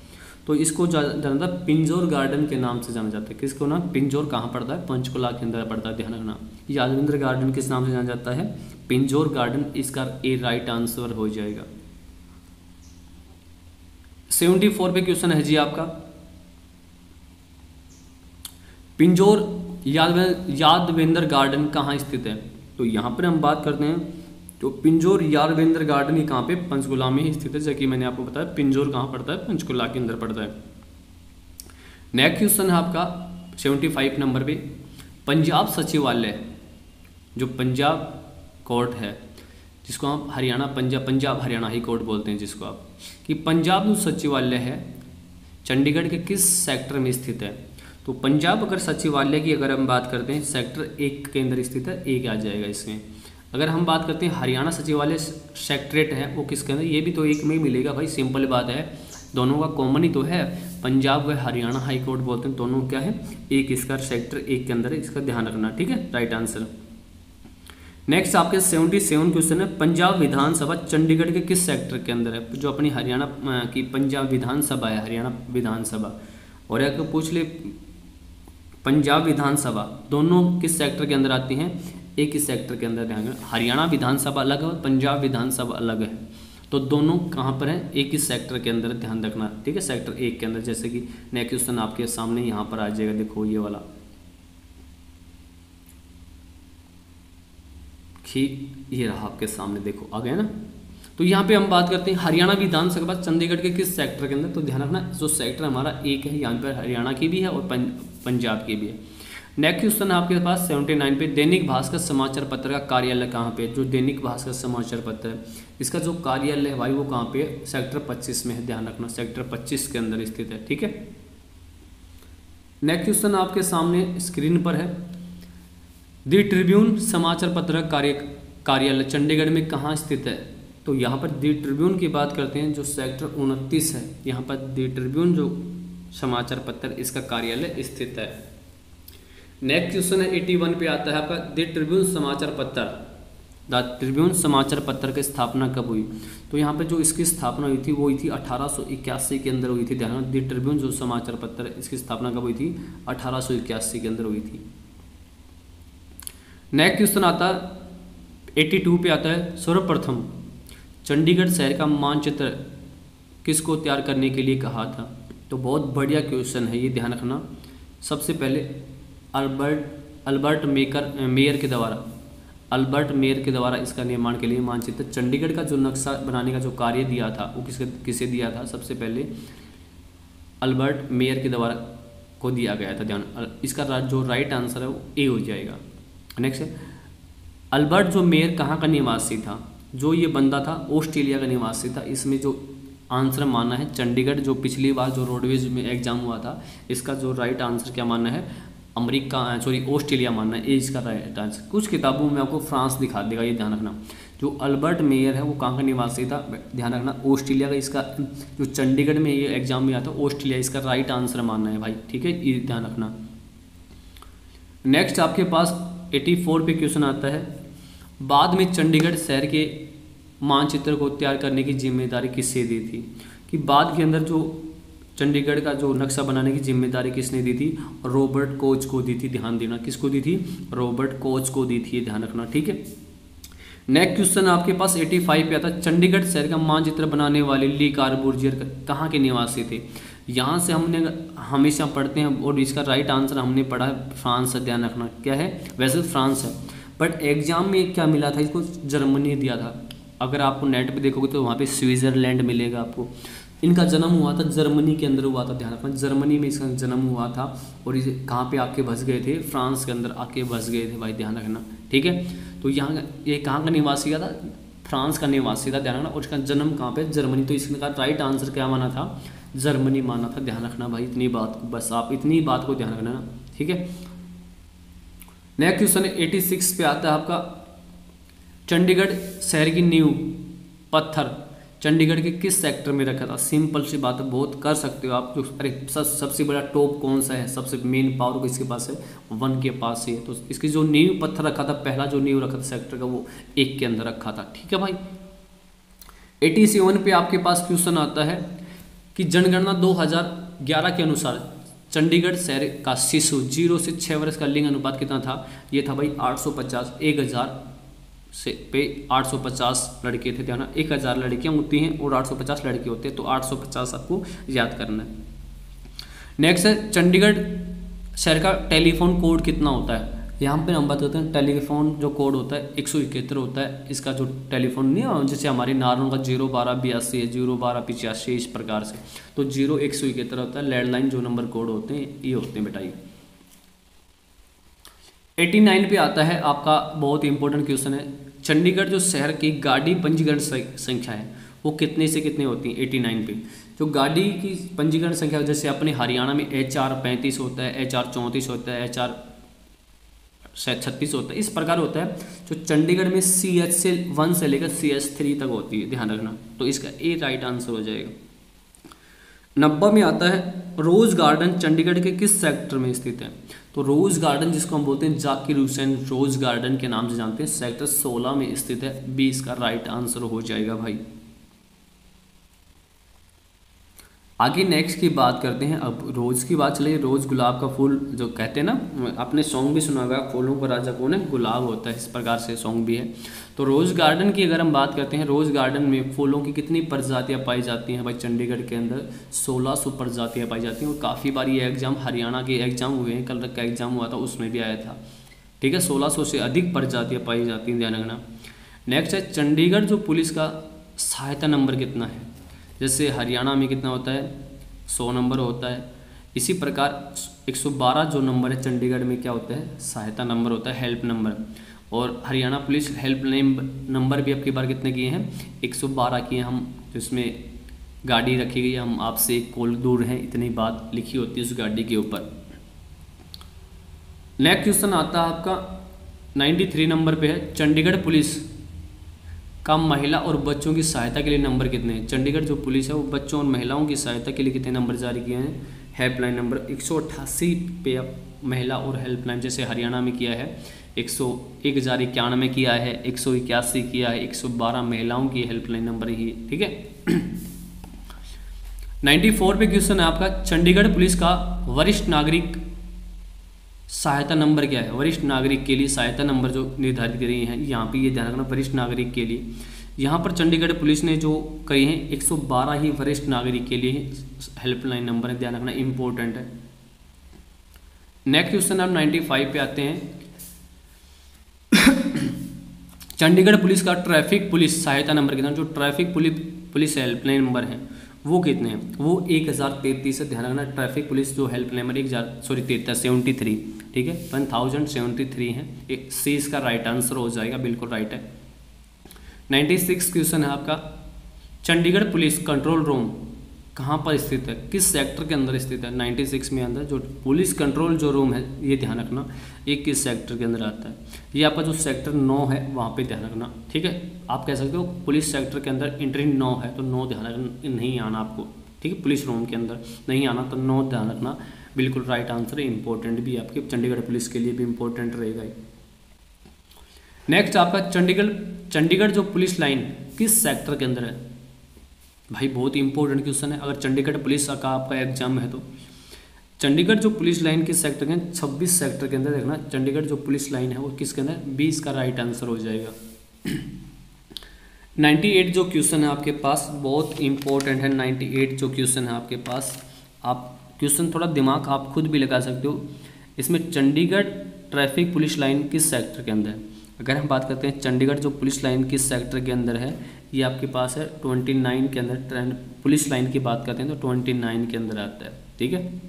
तो इसको जाना था पिंजौर गार्डन के नाम से जाना जाता है। किसको नाम पिंजौर कहाँ पड़ता है? पंचकुला के अंदर पड़ता है, ध्यान रखना। यादवेंद्र गार्डन किस नाम से जाना जाता है? पिंजौर गार्डन इसका ए राइट आंसर हो जाएगा। सेवेंटी फोर पे क्वेश्चन है जी आपका। पिंजौर यादवेंद्र गार्डन कहाँ स्थित है? तो यहाँ पर हम बात करते हैं। तो पिंजोर यारवेंद्र गार्डन ही कहाँ पे? पंचकुला में ही स्थित है जबकि मैंने आपको बताया। पिंजोर कहाँ पड़ता है? पंचकुला के अंदर पड़ता है। नेक्स्ट क्वेश्चन है आपका, सेवेंटी फाइव नंबर पे। पंजाब सचिवालय, जो पंजाब कोर्ट है, जिसको आप हरियाणा पंजाब पंजाब हरियाणा हाई कोर्ट बोलते हैं जिसको आप। कि पंजाब जो सचिवालय है, चंडीगढ़ के किस सेक्टर में स्थित है? तो पंजाब अगर सचिवालय की अगर हम बात करते हैं, सेक्टर एक के अंदर स्थित है एक आ जाएगा इसमें। अगर हम बात करते हैं हरियाणा सचिवालय सेक्ट्रेट है, वो किसके अंदर, ये भी तो एक में ही मिलेगा भाई, सिंपल बात है। दोनों का कॉमन ही तो है, पंजाब व हरियाणा हाई कोर्ट बोलते हैं, दोनों क्या है, एक इसका सेक्टर एक के अंदर है, इसका ध्यान रखना, ठीक है राइट आंसर नेक्स्ट आपके सेवेंटी सेवन क्वेश्चन है, पंजाब विधानसभा चंडीगढ़ के किस सेक्टर के अंदर है, जो अपनी हरियाणा की पंजाब विधानसभा है, हरियाणा विधानसभा। और एक पूछ ले पंजाब विधानसभा, दोनों किस सेक्टर के अंदर आती हैं? एक ही सेक्टर के अंदर ध्यान हरियाणा विधानसभा अलग है और पंजाब विधानसभा अलग है। तो दोनों कहाँ पर हैं? एक ही सेक्टर के अंदर ध्यान रखना। ठीक है? सेक्टर एक के अंदर, जैसे कि नेक्स्ट क्वेश्चन आपके सामने यहाँ पर आ जाएगा। देखो ये वाला। ठीक, ये रहा आपके सामने। देखो, आ गया ना? तो यहाँ पे हम बात करते हैं हरियाणा विधानसभा चंडीगढ़ के किस सेक्टर के अंदर? तो ध्यान रखना, जो सेक्टर हमारा एक है, यहाँ पर हरियाणा की भी है और पंजाब की भी है। नेक्स्ट क्वेश्चन आपके पास सेवेंटी नाइन पे, दैनिक भास्कर समाचार पत्र का कार्यालय कहाँ पे जो दैनिक भास्कर समाचार पत्र है, इसका जो कार्यालय है भाई, वो कहाँ पे सेक्टर पच्चीस में है, ध्यान रखना सेक्टर पच्चीस के अंदर स्थित है, ठीक है? नेक्स्ट क्वेश्चन आपके सामने स्क्रीन पर है। दी ट्रिब्यून समाचार पत्र कार्य, कार्यालय चंडीगढ़ में कहाँ स्थित है? तो यहाँ पर दी ट्रिब्यून की बात करते हैं, जो सेक्टर उनतीस है, यहाँ पर दी ट्रिब्यून जो समाचार पत्र, इसका कार्यालय स्थित है। नेक्स्ट क्वेश्चन है एटी वन पे आता है आपका दी ट्रिब्यून समाचार पत्र। द ट्रिब्यून समाचार पत्र की स्थापना कब हुई? तो यहाँ पे जो इसकी स्थापना हुई थी, वो हुई थी अठारह के अंदर हुई थी, ध्यान दी ट्रिब्यून जो समाचार पत्र, इसकी स्थापना कब हुई थी? अठारह के अंदर हुई थी। नेक्स्ट क्वेश्चन आता एट्टी टू पे आता है, सर्वप्रथम चंडीगढ़ शहर का मानचित्र किसको तैयार करने के लिए कहा था? तो बहुत बढ़िया क्वेश्चन है ये, ध्यान रखना। सबसे पहले अल्बर्ट अल्बर्ट मेकर, मेयर के द्वारा, अल्बर्ट मेयर के द्वारा इसका निर्माण के लिए मानचित्र। चंडीगढ़ का जो नक्शा बनाने का जो कार्य दिया था, वो किसके, किसे दिया था? सबसे पहले अल्बर्ट मेयर के द्वारा को दिया गया था, ध्यान। इसका जो राइट आंसर है वो ए हो जाएगा। नेक्स्ट अल्बर्ट जो मेयर कहाँ का निवासी था? जो ये बंदा था, ऑस्ट्रेलिया का निवासी था। इसमें जो आंसर माना है, चंडीगढ़, जो पिछली बार जो रोडवेज़ में एग्ज़ाम हुआ था, इसका जो राइट आंसर क्या मानना है? अमेरिका सॉरी ऑस्ट्रेलिया मानना है। इसका राइट आंसर कुछ किताबों में आपको फ्रांस दिखा देगा ये ध्यान रखना। जो अल्बर्ट मेयर है, वो कहाँ का निवासी था? ध्यान रखना, ऑस्ट्रेलिया का इसका, जो चंडीगढ़ में ये एग्ज़ाम में आता ऑस्ट्रेलिया इसका राइट आंसर मानना है भाई, ठीक है? ये ध्यान रखना। नेक्स्ट आपके पास एटी फोर पे क्वेश्चन आता है। बाद में चंडीगढ़ शहर के मानचित्र को तैयार करने की ज़िम्मेदारी किससे दी थी? कि बाद के अंदर जो चंडीगढ़ का जो नक्शा बनाने की ज़िम्मेदारी किसने दी थी? रॉबर्ट कोच को दी थी ध्यान देना। किसको दी थी? रॉबर्ट कोच को दी थी ध्यान रखना, ठीक है? नेक्स्ट क्वेश्चन आपके पास 85 पे आता है। चंडीगढ़ शहर का मानचित्र बनाने वाले ली कार्बोर्जियर कहाँ के निवासी थे? यहाँ से हमने हमेशा पढ़ते हैं और इसका राइट आंसर हमने पढ़ा है फ्रांस से, ध्यान रखना। क्या है? वैसे फ्रांस है बट एग्ज़ाम में क्या मिला था? इसको जर्मनी दिया था। अगर आपको नेट पे देखोगे तो वहाँ पे स्विट्ज़रलैंड मिलेगा आपको। इनका जन्म हुआ था जर्मनी के अंदर, हुआ था ध्यान रखना। जर्मनी में इसका जन्म हुआ था और इसे कहाँ पे आके बस गए थे? फ्रांस के अंदर आके बस गए थे भाई, ध्यान रखना, ठीक है? तो यहाँ ये कहाँ का निवासी था? फ्रांस का निवासी था, ध्यान रखना। और इसका जन्म कहाँ पे? जर्मनी। तो इसका राइट आंसर क्या माना था? जर्मनी माना था, ध्यान रखना भाई, इतनी बात को बस आप इतनी बात को ध्यान रखना, ठीक है? नेक्स्ट क्वेश्चन एटी सिक्स पे आता है आपका। चंडीगढ़ शहर की नींव पत्थर। चंडीगढ़ के किस सेक्टर में रखा था? सिंपल सी बात है बहुत कर सकते हो आप। जो अरे सब, सबसे बड़ा टॉप कौन सा है? सबसे मेन पावर किसके पास है? वन के पास ही है। तो इसकी जो नींव पत्थर रखा था पहला जो नींव रखा था सेक्टर का वो एक के अंदर रखा था। ठीक है भाई? एटी सेवन पे आपके पास क्वेश्चन आता है कि जनगणना 2011 के अनुसार चंडीगढ़ शहर का शिशु ज़ीरो से छः वर्ष का लिंग अनुपात कितना था? ये था भाई 850 एक हज़ार से पे 850 लड़के थे, ध्यान एक हज़ार लड़कियाँ होती हैं और 850 लड़के होते हैं तो 850 आपको याद करना है। नेक्स्ट है, चंडीगढ़ शहर का टेलीफोन कोड कितना होता है? यहाँ पे हम बात करते हैं, टेलीफोन जो कोड होता है, एक सौ इकहत्तर होता है, इसका जो टेलीफोन नहीं है, जैसे हमारे नॉर्मल का ज़ीरो बारह बयासी है, ज़ीरो बारह पिचासी इस प्रकार से तो ज़ीरो एक सौ इकहत्तर होता है, लैंडलाइन जो नंबर कोड होते हैं, ये होते हैं बेटा ये एटी नाइन पे आता है, आपका बहुत इंपॉर्टेंट क्वेश्चन है चंडीगढ़ जो शहर की गाड़ी पंजीकरण संख्या है, वो कितने से कितने होती है? एटी नाइन पे। जो गाड़ी की पंजीकरण संख्या, जैसे अपने हरियाणा में एच आर पैंतीस होता है, एच आर चौंतीस होता है, एच आर छत्तीस होता है, इस प्रकार होता है, जो चंडीगढ़ में सी एच से वन से लेकर सी एच थ्री तक होती है, ध्यान रखना। तो इसका ए राइट आंसर हो जाएगा। नब्बे में आता है, रोज गार्डन चंडीगढ़ के किस सेक्टर में स्थित है? तो रोज गार्डन जिसको हम बोलते हैं जाकिर हुसैन, रोज गार्डन के नाम से जानते हैं। सेक्टर 16 में स्थित है। बी इसका राइट आंसर हो जाएगा भाई। आगे नेक्स्ट की बात करते हैं। अब रोज़ की बात चलिए। रोज़ गुलाब का फूल जो कहते हैं ना, आपने सॉन्ग भी सुना होगा, फूलों का राजा कौन है? गुलाब होता है। इस प्रकार से सॉन्ग भी है। तो रोज़ गार्डन की अगर हम बात करते हैं, रोज़ गार्डन में फूलों की कितनी प्रजातियाँ पाई जाती हैं भाई? चंडीगढ़ के अंदर सोलह सौ प्रजातियाँ पाई जाती हैं। और काफ़ी बार ये एग्ज़ाम हरियाणा के एग्ज़ाम हुए हैं। कल तक का एग्ज़ाम हुआ था, उसमें भी आया था। ठीक है? सोलह सौ से अधिक प्रजातियाँ पाई जाती हैं ध्यान रखना। नेक्स्ट है, चंडीगढ़ जो पुलिस का सहायता नंबर कितना है? जैसे हरियाणा में कितना होता है? सौ नंबर होता है। इसी प्रकार 112 जो नंबर है, चंडीगढ़ में क्या होता है? सहायता नंबर होता है, हेल्प नंबर। और हरियाणा पुलिस हेल्प नंबर भी आपकी बार कितने किए हैं? 112 किए हम जिसमें गाड़ी रखी गई हम आपसे एक कॉल, दूर हैं, इतनी बात लिखी होती है उस गाड़ी के ऊपर। नेक्स्ट क्वेश्चन आता है आपका। 93 नंबर पे है। चंडीगढ़ पुलिस का महिला और बच्चों की सहायता के लिए नंबर कितने हैं? चंडीगढ़ जो पुलिस है, वो बच्चों और महिलाओं की सहायता के लिए कितने नंबर जारी किए हैं? हेल्पलाइन नंबर एक सौ अठासी पे महिला और हेल्पलाइन, जैसे हरियाणा में किया है, एक सौ एक हज़ार इक्यानवे किया है, एक सौ इक्यासी किया है, एक सौ बारह महिलाओं की हेल्पलाइन नंबर ही, ठीक है? नाइन्टी फोर पे क्वेश्चन है आपका, चंडीगढ़ पुलिस का वरिष्ठ नागरिक सहायता नंबर क्या है? वरिष्ठ नागरिक के लिए सहायता नंबर जो निर्धारित करी है, यहाँ पे ये ध्यान रखना वरिष्ठ नागरिक के लिए। यहाँ पर चंडीगढ़ पुलिस ने जो कही है 112 ही वरिष्ठ नागरिक के लिए हेल्पलाइन नंबर है, ध्यान रखना इंपॉर्टेंट है। नेक्स्ट क्वेश्चन आप 95 पे आते हैं। चंडीगढ़ पुलिस का ट्रैफ़िक पुलिस, सहायता नंबर कितना जो traffic police police helpline number है वो कितने हैं? वो एक हज़ार तैंतीस है ध्यान रखना, ट्रैफ़िक पुलिस जो हेल्प नंबर एक हज़ार सॉरी तैतीस सेवेंटी थ्री ठीक है? वन थाउज़ेंड सेवेंटी थ्री है। एक सी इसका राइट आंसर हो जाएगा, बिल्कुल राइट है। नाइन्टी सिक्स क्वेश्चन है आपका। चंडीगढ़ पुलिस कंट्रोल रूम कहाँ पर स्थित है? किस सेक्टर के अंदर स्थित है? 96 में अंदर, जो पुलिस कंट्रोल जो रूम है, ये ध्यान रखना, ये किस सेक्टर के अंदर आता है? ये आपका जो सेक्टर नौ है, वहाँ पे ध्यान रखना, ठीक है? आप कह सकते हो पुलिस सेक्टर के अंदर एंट्री नौ है तो नौ ध्यान रखना नहीं आना आपको, ठीक है? पुलिस रूम के अंदर नहीं आना तो नौ ध्यान रखना, बिल्कुल राइट आंसर है इंपॉर्टेंट भी आपके, चंडीगढ़ पुलिस के लिए भी इंपॉर्टेंट रहेगा नेक्स्ट आपका चंडीगढ़ चंडीगढ़ जो पुलिस लाइन किस सेक्टर के अंदर है? भाई बहुत ही इंपॉर्टेंट क्वेश्चन है। अगर चंडीगढ़ पुलिस का आपका एग्ज़ाम है तो। चंडीगढ़ जो पुलिस लाइन के सेक्टर के छब्बीस सेक्टर के अंदर देखना, चंडीगढ़ जो पुलिस लाइन है वो किसके अंदर? बीस का राइट आंसर हो जाएगा। 98 जो क्वेश्चन है आपके पास, बहुत इंपॉर्टेंट है। 98 जो क्वेश्चन है आपके पास, आप क्वेश्चन थोड़ा दिमाग आप खुद भी लगा सकते हो। इसमें चंडीगढ़ ट्रैफ़िक पुलिस लाइन किस सेक्टर के अंदर है? अगर हम बात करते हैं, चंडीगढ़ जो पुलिस लाइन किस सेक्टर के अंदर है ये आपके पास है ट्वेंटी नाइन के अंदर ट्रेंड पुलिस लाइन की बात करते हैं तो ट्वेंटी नाइन के अंदर आता है, ठीक है?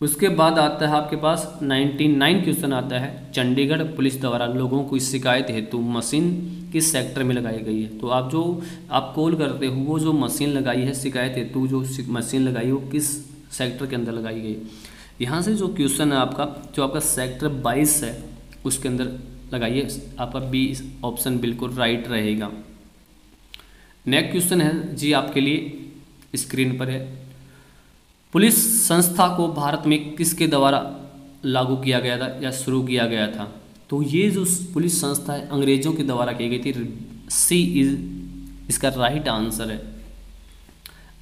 उसके बाद आता है आपके पास नाइन्टी नाइन क्वेश्चन आता है, चंडीगढ़ पुलिस द्वारा लोगों को शिकायत हेतु मशीन किस सेक्टर में लगाई गई है? तो आप जो, आप कॉल करते हो, वो जो मशीन लगाई है, शिकायत हेतु जो मशीन लगाई वो किस सेक्टर के अंदर लगाई गई? यहाँ से जो क्वेश्चन है आपका, जो आपका सेक्टर बाईस है, उसके अंदर लगाइए। आपका बी ऑप्शन बिल्कुल राइट रहेगा। नेक्स्ट क्वेश्चन है जी आपके लिए। स्क्रीन पर है। पुलिस संस्था को भारत में किसके द्वारा लागू किया गया था या शुरू किया गया था? तो ये जो पुलिस संस्था है, अंग्रेज़ों के द्वारा की गई थी। सी इज़ इसका राइट आंसर है।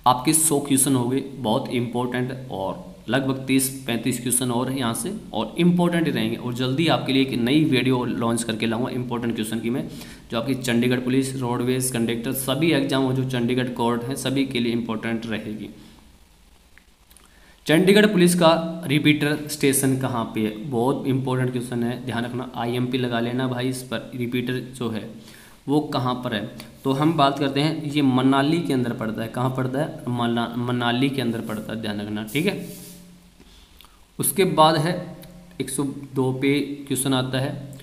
आपके सौ क्वेश्चन हो गए, बहुत इंपॉर्टेंट और लगभग तीस, पैंतीस क्वेश्चन और है यहाँ से और इम्पोर्टेंट रहेंगे। और जल्दी आपके लिए एक नई वीडियो लॉन्च करके लाऊँगा इंपॉर्टेंट क्वेश्चन की मैं, जो आपकी चंडीगढ़ पुलिस रोडवेज़ कंडक्टर सभी एग्ज़ाम जो चंडीगढ़ कोर्ट हैं, सभी के लिए इंपॉर्टेंट रहेगी। चंडीगढ़ पुलिस का रिपीटर स्टेशन कहाँ पे है? बहुत इंपॉर्टेंट क्वेश्चन है। ध्यान रखना आईएमपी लगा लेना भाई इस पर रिपीटर जो है, वो कहाँ पर है? तो हम बात करते हैं, ये मनाली के अंदर पड़ता है। कहाँ पड़ता है? मना, मनाली के अंदर पड़ता है, ध्यान रखना, ठीक है? उसके बाद है 102 पे क्वेश्चन आता है।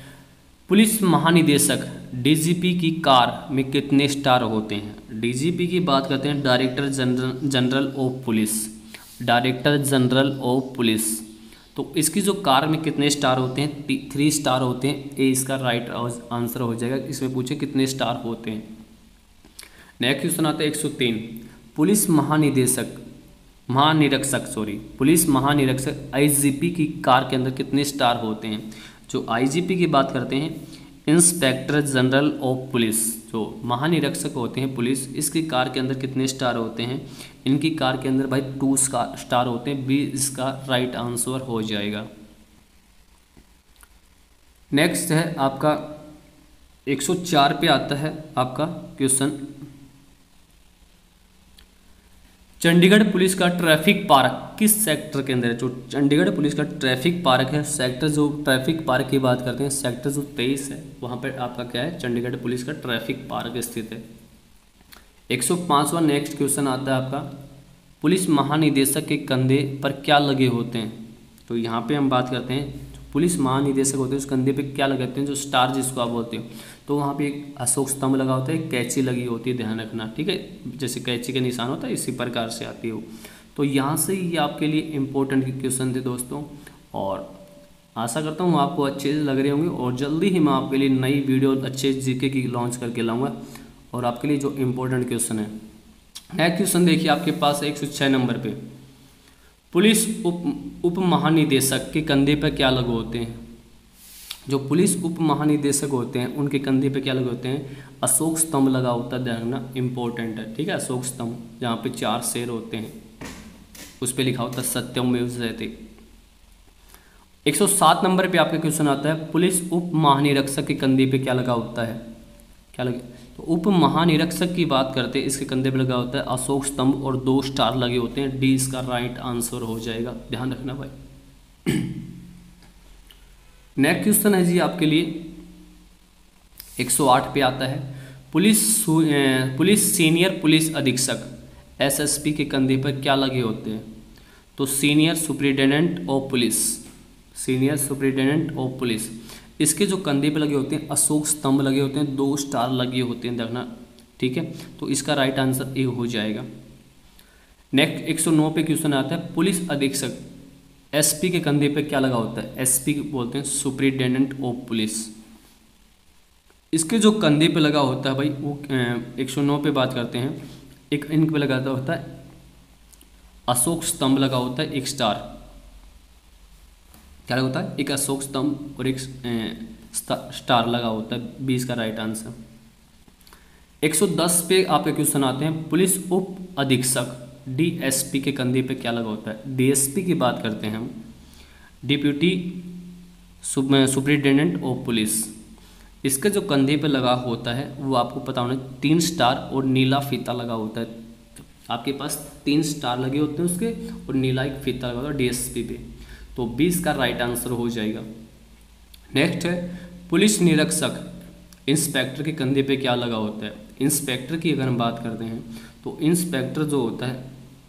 पुलिस महानिदेशक, डीजीपी की कार में कितने स्टार होते हैं? डीजीपी की बात करते हैं, director general general of police. Director general of police. तो इसकी जो कार में कितने स्टार होते हैं? थ्री स्टार होते हैं। ए इसका राइट आंसर हो जाएगा। इसमें पूछे कितने स्टार होते हैं? नेक्स्ट क्वेश्चन आता है, एक सौ तीन। पुलिस महानिदेशक महानिरीक्षक सॉरी पुलिस महानिरीक्षक आईजीपी की कार के अंदर कितने स्टार होते हैं? जो आईजीपी की बात करते हैं इंस्पेक्टर जनरल ऑफ़ पुलिस जो महानिरीक्षक होते हैं पुलिस, इसकी कार के अंदर कितने स्टार होते हैं? इनकी कार के अंदर भाई टू स्टार होते हैं बी इसका राइट आंसर हो जाएगा। नेक्स्ट है आपका 104 पे आता है आपका क्वेश्चन चंडीगढ़ पुलिस का ट्रैफ़िक पार्क, किस सेक्टर के अंदर है? जो चंडीगढ़ पुलिस का ट्रैफ़िक पार्क है, सेक्टर जो ट्रैफ़िक पार्क की बात करते हैं, सेक्टर जो तेईस है, वहाँ पर आपका क्या है? चंडीगढ़ पुलिस का ट्रैफ़िक पार्क स्थित है। एक सौ पाँचवा नेक्स्ट क्वेश्चन आता है आपका। पुलिस महानिदेशक के कंधे पर क्या लगे होते हैं? तो यहाँ पे हम बात करते हैं, पुलिस महानिदेशक होते हैं, उस कंधे पे क्या लगाते हैं? जो स्टार जिसको आप बोलते हो। तो वहाँ पे एक अशोक स्तंभ लगा होता है कैची लगी होती है ध्यान रखना, ठीक है? जैसे कैची का निशान होता है, इसी प्रकार से आती हो तो यहाँ से ये आपके लिए इम्पोर्टेंट क्वेश्चन थे दोस्तों, और आशा करता हूँ आपको अच्छे से लग रहे होंगे, और जल्दी ही मैं आपके लिए नई वीडियो अच्छे जीके की लॉन्च करके लाऊँगा, और आपके लिए जो इम्पोर्टेंट क्वेश्चन है। नेक्स्ट क्वेश्चन देखिए आपके पास एक सौ छः नंबर पे। पुलिस उप उप महानिदेशक के कंधे पर क्या लगे होते हैं? जो पुलिस उप महानिदेशक होते हैं, उनके कंधे पे क्या लगे होते हैं? अशोक स्तंभ लगा होता है ध्यान इंपॉर्टेंट है, ठीक है? अशोक स्तंभ, जहाँ पे चार शेर होते हैं। उस पर लिखा होता है, सत्यम रहते। 107 नंबर पे आपका क्वेश्चन आता है, पुलिस उप महानिरीक्षक के कंधे पे क्या लगा होता है? क्या लगे? तो उप महानिरीक्षक की बात करते हैं, इसके कंधे पे लगा होता है, अशोक स्तंभ और दो स्टार लगे होते हैं, डी इसका राइट आंसर हो जाएगा। ध्यान रखना भाई। नेक्स्ट क्वेश्चन है जी आपके लिए। 108 पे आता है। पुलिस पुलिस सीनियर पुलिस अधीक्षक, एसएसपी के कंधे पर क्या लगे होते हैं? तो senior superintendent of police. Senior superintendent of police. इसके जो कंधे पे लगे होते हैं, अशोक स्तंभ लगे होते हैं, दो स्टार लगे होते हैं देखना, ठीक है? तो इसका राइट आंसर ए हो जाएगा। नेक्स्ट 109 पे क्वेश्चन आता है, पुलिस अधीक्षक एसपी के कंधे पे क्या लगा होता है? एसपी बोलते हैं सुप्रिटेंडेंट ऑफ़ पुलिस। इसके जो कंधे पे लगा होता है भाई, वो एक सौ नौ पे बात करते हैं। एक इनके पे लगा होता है, अशोक स्तंभ लगा होता है, एक स्टार। क्या लगा होता है? एक अशोक स्तंभ और एक स्टार लगा होता है, बीस का राइट आंसर। 110 पे आपके क्वेश्चन आते हैं, पुलिस उप अधीक्षक डीएसपी के कंधे पे क्या लगा होता है? डीएसपी की बात करते हैं हम। डिप्यूटी सुप्रिटेंडेंट ऑफ़ पुलिस इसके जो कंधे पे लगा होता है, वो आपको पता होना तीन स्टार और नीला फीता लगा होता है। आपके पास तीन स्टार लगे होते हैं उसके और नीला एक फीता लगा होता है डीएसपी पे। तो बीस का राइट आंसर हो जाएगा। नेक्स्ट है, पुलिस निरीक्षक इंस्पेक्टर के कंधे पे क्या लगा होता है? इंस्पेक्टर की अगर हम बात करते हैं तो इंस्पेक्टर जो होता है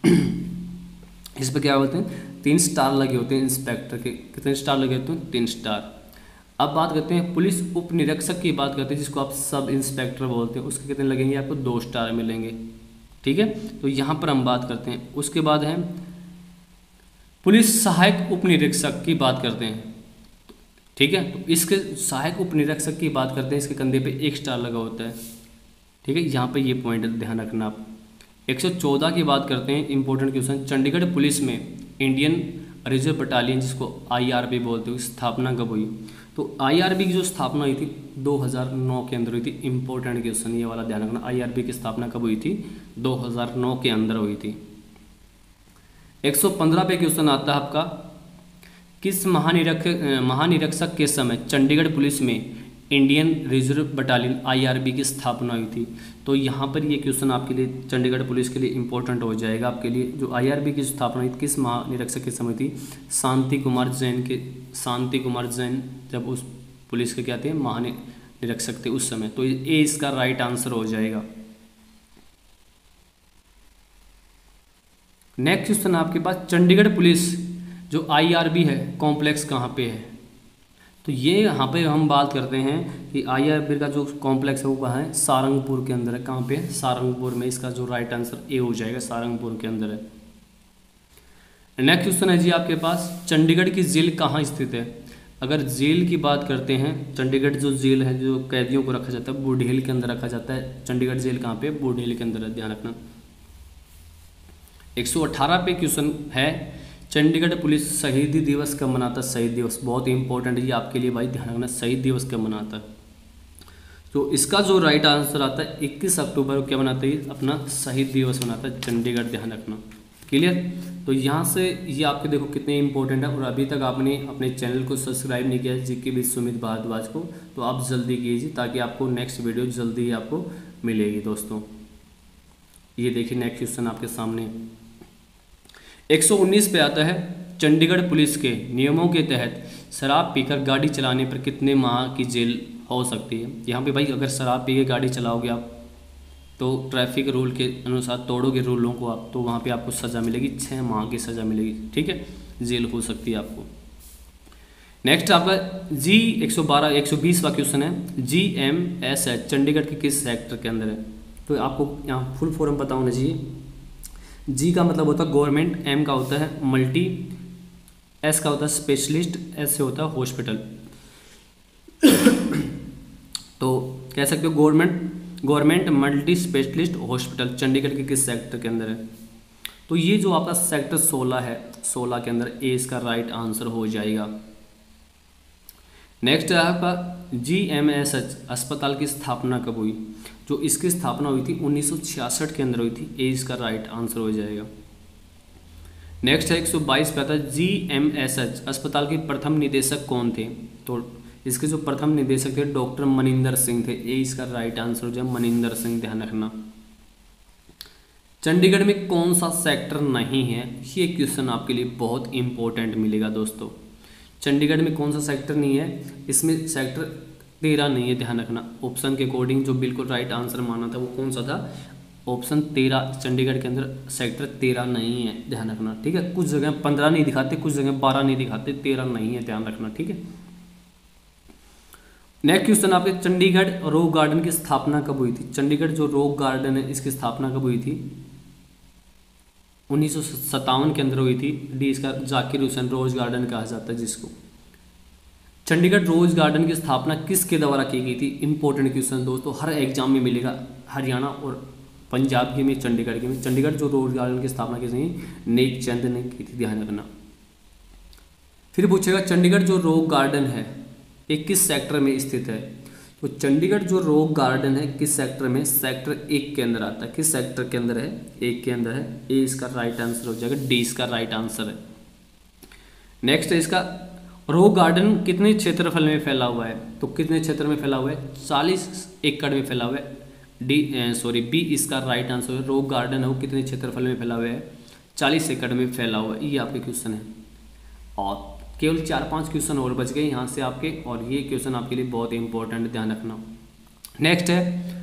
इस पर क्या होते हैं? तीन स्टार लगे होते हैं इंस्पेक्टर के। कितने स्टार लगे होते हैं? तीन स्टार। अब बात करते हैं पुलिस उप निरीक्षक की बात करते हैं, जिसको आप सब इंस्पेक्टर बोलते हैं। उसके कितने लगेंगे? आपको दो स्टार मिलेंगे। ठीक है? तो यहाँ पर हम बात करते हैं। उसके बाद है, पुलिस सहायक उप निरीक्षक की बात करते हैं। ठीक है? तो इसके सहायक उप निरीक्षक की बात करते हैं। इसके कंधे पे एक स्टार लगा होता है। ठीक है? यहाँ पे ये पॉइंट ध्यान रखना आप। 114 की बात करते हैं इंपॉर्टेंट क्वेश्चन चंडीगढ़ पुलिस में इंडियन रिज़र्व बटालियन जिसको आईआरबी बोलते हो, स्थापना कब हुई? तो आईआरबी की जो स्थापना हुई थी 2009 के अंदर हुई थी। इंपॉर्टेंट क्वेश्चन ये वाला ध्यान रखना। आईआरबी की स्थापना कब हुई थी? 2009 के अंदर हुई थी। 115 पे क्वेश्चन आता है आपका। किस महानिरीक्षक महानिरीक्षक के समय चंडीगढ़ पुलिस में इंडियन रिज़र्व बटालियन आईआरबी की स्थापना हुई थी। तो यहाँ पर ये क्वेश्चन आपके लिए चंडीगढ़ पुलिस के लिए इंपॉर्टेंट हो जाएगा आपके लिए। जो आईआरबी की स्थापना हुई किस महानिरीक्षक के समय थी? शांति कुमार जैन के, शांति कुमार जैन जब उस पुलिस के क्या थे? महानिरीक्षक थे उस समय। तो ये इसका राइट आंसर हो जाएगा। नेक्स्ट क्वेश्चन आपके पास, चंडीगढ़ पुलिस जो आईआरबी है कॉम्प्लेक्स कहाँ पे है? तो ये यहाँ पे हम बात करते हैं कि आई आर का जो कॉम्प्लेक्स है, वो कहाँ है? सारंगपुर के अंदर है। कहाँ पे? सारंगपुर में इसका जो राइट आंसर ए हो जाएगा, सारंगपुर के अंदर है। नेक्स्ट क्वेश्चन है जी आपके पास, चंडीगढ़ की जेल कहाँ स्थित है? अगर जेल की बात करते हैं, चंडीगढ़ जो जेल है, जो कैदियों को रखा जाता है, बूढ़ेल के अंदर रखा जाता है। चंडीगढ़ जेल कहाँ पे बूढ़ेल के अंदर है, ध्यान रखना। 118 पे क्वेश्चन है चंडीगढ़ पुलिस शहीदी दिवस कब मनाता है? शहीद दिवस बहुत ही इंपॉर्टेंट है ये आपके लिए भाई, ध्यान रखना, शहीद दिवस कब मनाता है? तो इसका जो राइट आंसर आता है 21 अक्टूबर को क्या मनाता है? अपना शहीद दिवस मनाता है, चंडीगढ़, ध्यान रखना। क्लियर तो यहाँ से ये आपके देखो कितने इंपॉर्टेंट है और अभी तक आपने अपने चैनल को सब्सक्राइब नहीं किया जी के भी सुमित भारद्वाज को तो आप जल्दी कीजिए ताकि आपको नेक्स्ट वीडियो जल्दी ही आपको मिलेगी दोस्तों। ये देखिए नेक्स्ट क्वेश्चन आपके सामने। 119 पे आता है चंडीगढ़ पुलिस के नियमों के तहत शराब पीकर गाड़ी चलाने पर कितने माह की जेल हो सकती है? यहाँ पे भाई, अगर शराब पी के गाड़ी चलाओगे आप तो ट्रैफ़िक रूल के अनुसार, तोड़ोगे रूलों को आप तो वहाँ पे आपको सज़ा मिलेगी छः माह की सज़ा मिलेगी, ठीक है? जेल हो सकती है आपको। नेक्स्ट आपका जी 112 120वां क्वेश्चन है। G M S H, Chandigarh के किस सेक्टर के अंदर है? तो आपको यहाँ फुल फॉर्म पता होना चाहिए जी का मतलब होता है गवर्नमेंट एम का होता है मल्टी एस का होता है स्पेशलिस्ट एस से होता है हॉस्पिटल तो कह सकते हो government government multi specialist hospital Chandigarh के किस सेक्टर के अंदर है? तो ये जो आपका सेक्टर 16 है 16 के अंदर ए इसका राइट आंसर हो जाएगा. नेक्स्ट है आपका जी एम एस एच अस्पताल की स्थापना कब हुई? जो इसकी स्थापना हुई थी 1966 के अंदर हुई थी। ए इसका राइट आंसर हो जाएगा। नेक्स्ट है एक सौ बाईस पे आता जी एम एस एच अस्पताल के प्रथम निदेशक कौन थे? तो इसके जो प्रथम निदेशक थे डॉक्टर मनिंदर सिंह थे। ए इसका राइट आंसर हो जाए मनिंदर सिंह ध्यान रखना। चंडीगढ़ में कौन सा सेक्टर नहीं है? ये क्वेश्चन आपके लिए बहुत इंपॉर्टेंट मिलेगा दोस्तों। चंडीगढ़ में कौन सा सेक्टर नहीं है? इसमें सेक्टर तेरह नहीं है, ध्यान रखना। ऑप्शन के अकॉर्डिंग जो बिल्कुल राइट आंसर माना था, वो कौन सा था? ऑप्शन तेरह, चंडीगढ़ के अंदर सेक्टर तेरह नहीं है, ध्यान रखना, ठीक है? कुछ जगह पंद्रह नहीं दिखाते, कुछ जगह बारह नहीं दिखाते, तेरह नहीं है, ध्यान रखना, ठीक है? नेक्स्ट क्वेश्चन आपके, चंडीगढ़ रोक गार्डन की स्थापना कब हुई थी? चंडीगढ़ जो रोक गार्डन है, इसकी स्थापना कब हुई थी? उन्नीस सौ सत्तावन के अंदर हुई थी डी इसका जाकिर हुसैन रोज गार्डन कहा जाता है जिसको। चंडीगढ़ रोज गार्डन की स्थापना किसके द्वारा की गई थी? इंपॉर्टेंट क्वेश्चन दोस्तों, हर एग्ज़ाम में मिलेगा हरियाणा और पंजाब के में, चंडीगढ़ के में। चंडीगढ़ जो रोज गार्डन की स्थापना किसने नेक चंद ने की थी, ध्यान रखना। फिर पूछेगा, चंडीगढ़ जो रोक गार्डन है, ये किस सेक्टर में स्थित है? तो चंडीगढ़ जो रॉक गार्डन है, किस सेक्टर में? सेक्टर एक के अंदर आता है। किस सेक्टर के अंदर है? एक के अंदर है। ए इसका राइट आंसर हो जाएगा डी इसका राइट आंसर है। नेक्स्ट है इसका रॉक गार्डन कितने क्षेत्रफल में फैला हुआ है? तो कितने क्षेत्र में फैला हुआ है? चालीस एकड़ में फैला हुआ है। डी सॉरी बी इसका राइट आंसर है। रॉक गार्डन है, वो कितने क्षेत्रफल में फैला हुआ है? चालीस एकड़ में फैला हुआ है। ये आपके क्वेश्चन है। और केवल चार पाँच क्वेश्चन और बच गए यहाँ से आपके। और ये क्वेश्चन आपके लिए बहुत इंपॉर्टेंट ध्यान रखना। नेक्स्ट है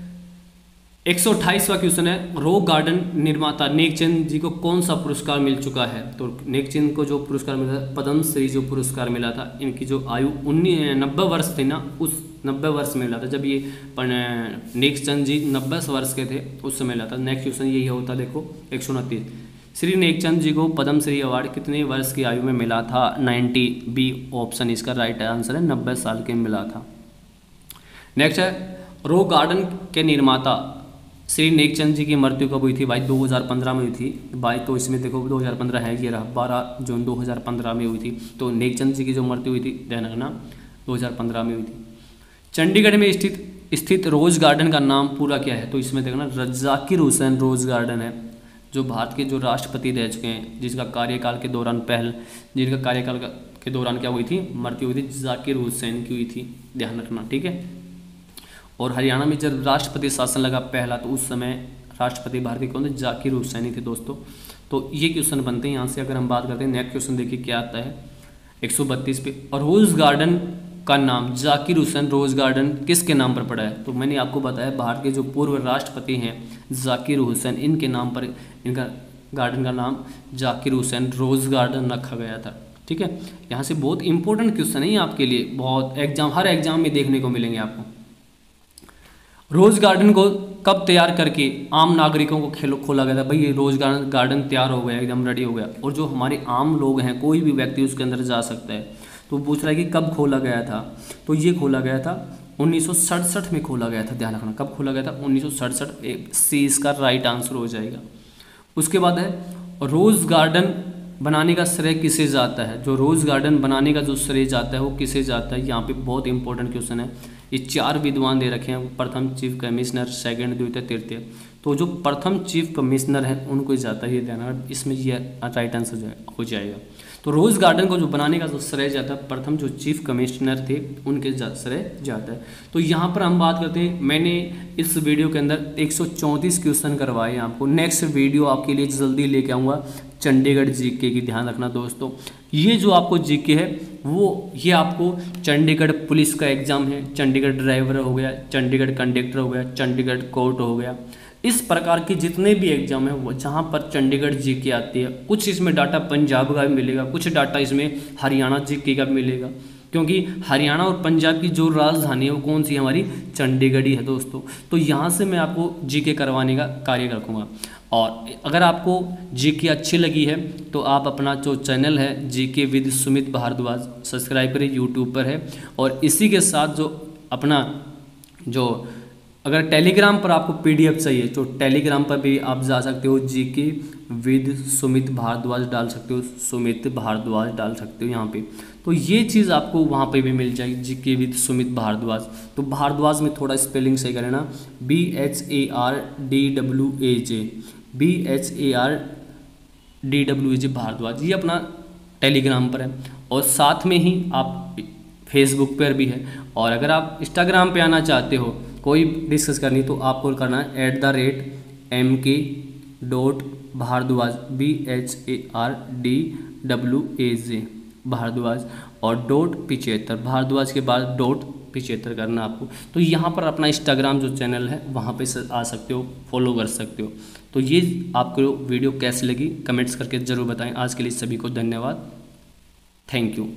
एक सौ क्वेश्चन है रोक गार्डन निर्माता नेकचंद जी को कौन सा पुरस्कार मिल चुका है? तो नेकचंद को जो पुरस्कार मिला था, पद्म श्री जो पुरस्कार मिला था, इनकी जो आयु उन्नीस नब्बे वर्ष थी ना, उस नब्बे वर्ष में मिला था। जब ये नेकचंद जी नब्बे वर्ष के थे, उस समय मिला था। नेक्स्ट क्वेश्चन यही होता देखो, एक सौ उनतीस। श्री नेकचंद जी को पद्म श्री अवार्ड कितने वर्ष की आयु में मिला था? 90 बी ऑप्शन, इसका राइट आंसर है, नब्बे साल के मिला था। नेक्स्ट है रो गार्डन के निर्माता श्री नेकचंद जी की मृत्यु कब हुई थी? भाई 2015 में हुई थी। भाई तो इसमें देखो 2015 है ये रहा। बारह जून 2015 में हुई थी। तो नेकचंद जी की जो मृत्यु हुई थी, ध्यान रखना 2015 में हुई थी। चंडीगढ़ में स्थित स्थित रोज गार्डन का नाम पूरा क्या है? तो इसमें देखना रजाकिर हुसैन रोज गार्डन है, जो भारत के जो राष्ट्रपति रह चुके हैं, जिसका कार्यकाल के दौरान पहल, जिनका कार्यकाल के दौरान क्या हुई थी? मृत्यु हुई थी, जाकिर हुसैन की हुई थी। ध्यान रखना, ठीक है? और हरियाणा में जब राष्ट्रपति शासन लगा पहला तो उस समय राष्ट्रपति भारत के कौन थे? जाकिर हुसैनी थे दोस्तों। तो ये क्वेश्चन बनते हैं यहाँ से, अगर हम बात करते हैं, नेक्स्ट क्वेश्चन देखिए क्या आता है। 132 पे, और रोज़ गार्डन का नाम, जाकिर हुसैन रोज़ गार्डन किसके नाम पर पड़ा है? तो मैंने आपको बताया, भारत के जो पूर्व राष्ट्रपति हैं, जाकिर हुसैन, इनके नाम पर, इनका गार्डन का नाम जाकिर हुसैन रोज़ गार्डन रखा गया था। ठीक है? यहाँ से बहुत इंपॉर्टेंट क्वेश्चन है आपके लिए, बहुत एग्ज़ाम, हर एग्ज़ाम में देखने को मिलेंगे आपको। रोज़ गार्डन को कब तैयार करके आम नागरिकों को खेलो, खोला गया था? भाई, ये रोज़ गार्डन गार्डन तैयार हो गया, एकदम रेडी हो गया। और जो हमारे आम लोग हैं, कोई भी व्यक्ति उसके अंदर जा सकता है। तो पूछ रहा है कि कब खोला गया था? तो ये खोला गया था उन्नीस सौ सड़सठ में खोला गया था ध्यान रखना। कब खोला गया था? उन्नीस सी इसका राइट आंसर हो जाएगा। उसके बाद है, रोज़ गार्डन बनाने का श्रेय किसे जाता है? जो रोज़ गार्डन बनाने का जो श्रेय जाता है, वो किसे जाता है? यहाँ पे बहुत इंपॉर्टेंट क्वेश्चन है। ये चार विद्वान दे रखे हैं, प्रथम चीफ कमिश्नर, सेकंड, द्वितीय, तृतीय। तो जो प्रथम चीफ कमिश्नर है, उनको ज़्यादा है देना इसमें ये राइट आंसर हो जाएगा। तो रोज़ गार्डन को जो बनाने का जो श्रेय जाता है, प्रथम जो चीफ कमिश्नर थे, उनके श्रेय जाता है। तो यहाँ पर हम बात करते हैं, मैंने इस वीडियो के अंदर 134 क्वेश्चन करवाए आपको। नेक्स्ट वीडियो आपके लिए जल्दी लेके आऊँगा। चंडीगढ़ जीके की ध्यान रखना दोस्तों। ये जो आपको जीके है, वो, ये आपको चंडीगढ़ पुलिस का एग्ज़ाम है। चंडीगढ़ ड्राइवर हो गया, चंडीगढ़ कंडक्टर हो गया, चंडीगढ़ कोर्ट हो गया। इस प्रकार के जितने भी एग्ज़ाम है, वो जहाँ पर चंडीगढ़ जी के आती है, कुछ इसमें डाटा पंजाब का भी मिलेगा, कुछ डाटा इसमें हरियाणा जी के का मिलेगा। क्योंकि हरियाणा और पंजाब की जो राजधानी है, वो कौन सी हमारी? चंडीगढ़ ही है दोस्तों। तो यहाँ से मैं आपको जी के करवाने का कार्य रखूँगा। और अगर आपको जी के अच्छी लगी है तो आप अपना जो चैनल है G K with Sumit Bhardwaj subscribe करें यूट्यूब पर है। और इसी के साथ जो अपना जो अगर टेलीग्राम पर आपको पीडीएफ चाहिए तो टेलीग्राम पर भी आप जा सकते हो जी के विद सुमित भारद्वाज डाल सकते हो, सुमित भारद्वाज डाल सकते हो यहाँ पे। तो ये चीज़ आपको वहाँ पे भी मिल जाएगी जी के विद सुमित भारद्वाज। तो भारद्वाज में थोड़ा स्पेलिंग सही करें ना B H A R D W A J B H A R D W J Bhardwaj, ये अपना टेलीग्राम पर है। और साथ में ही आप फेसबुक पर भी है। और अगर आप इंस्टाग्राम पे आना चाहते हो, कोई डिस्कस करनी तो आपको करना है at the rate M K dot Bhardwaj B H A R D W A J Bhardwaj. और डॉट पिचहत्तर, भारद्वाज के बाद डॉट पिचहत्तर करना आपको। तो यहाँ पर अपना इंस्टाग्राम जो चैनल है, वहाँ पे आ सकते हो फॉलो कर सकते हो। तो ये आपको वीडियो कैसी लगी? कमेंट्स करके ज़रूर बताएँ। आज के लिए सभी को धन्यवाद। Thank you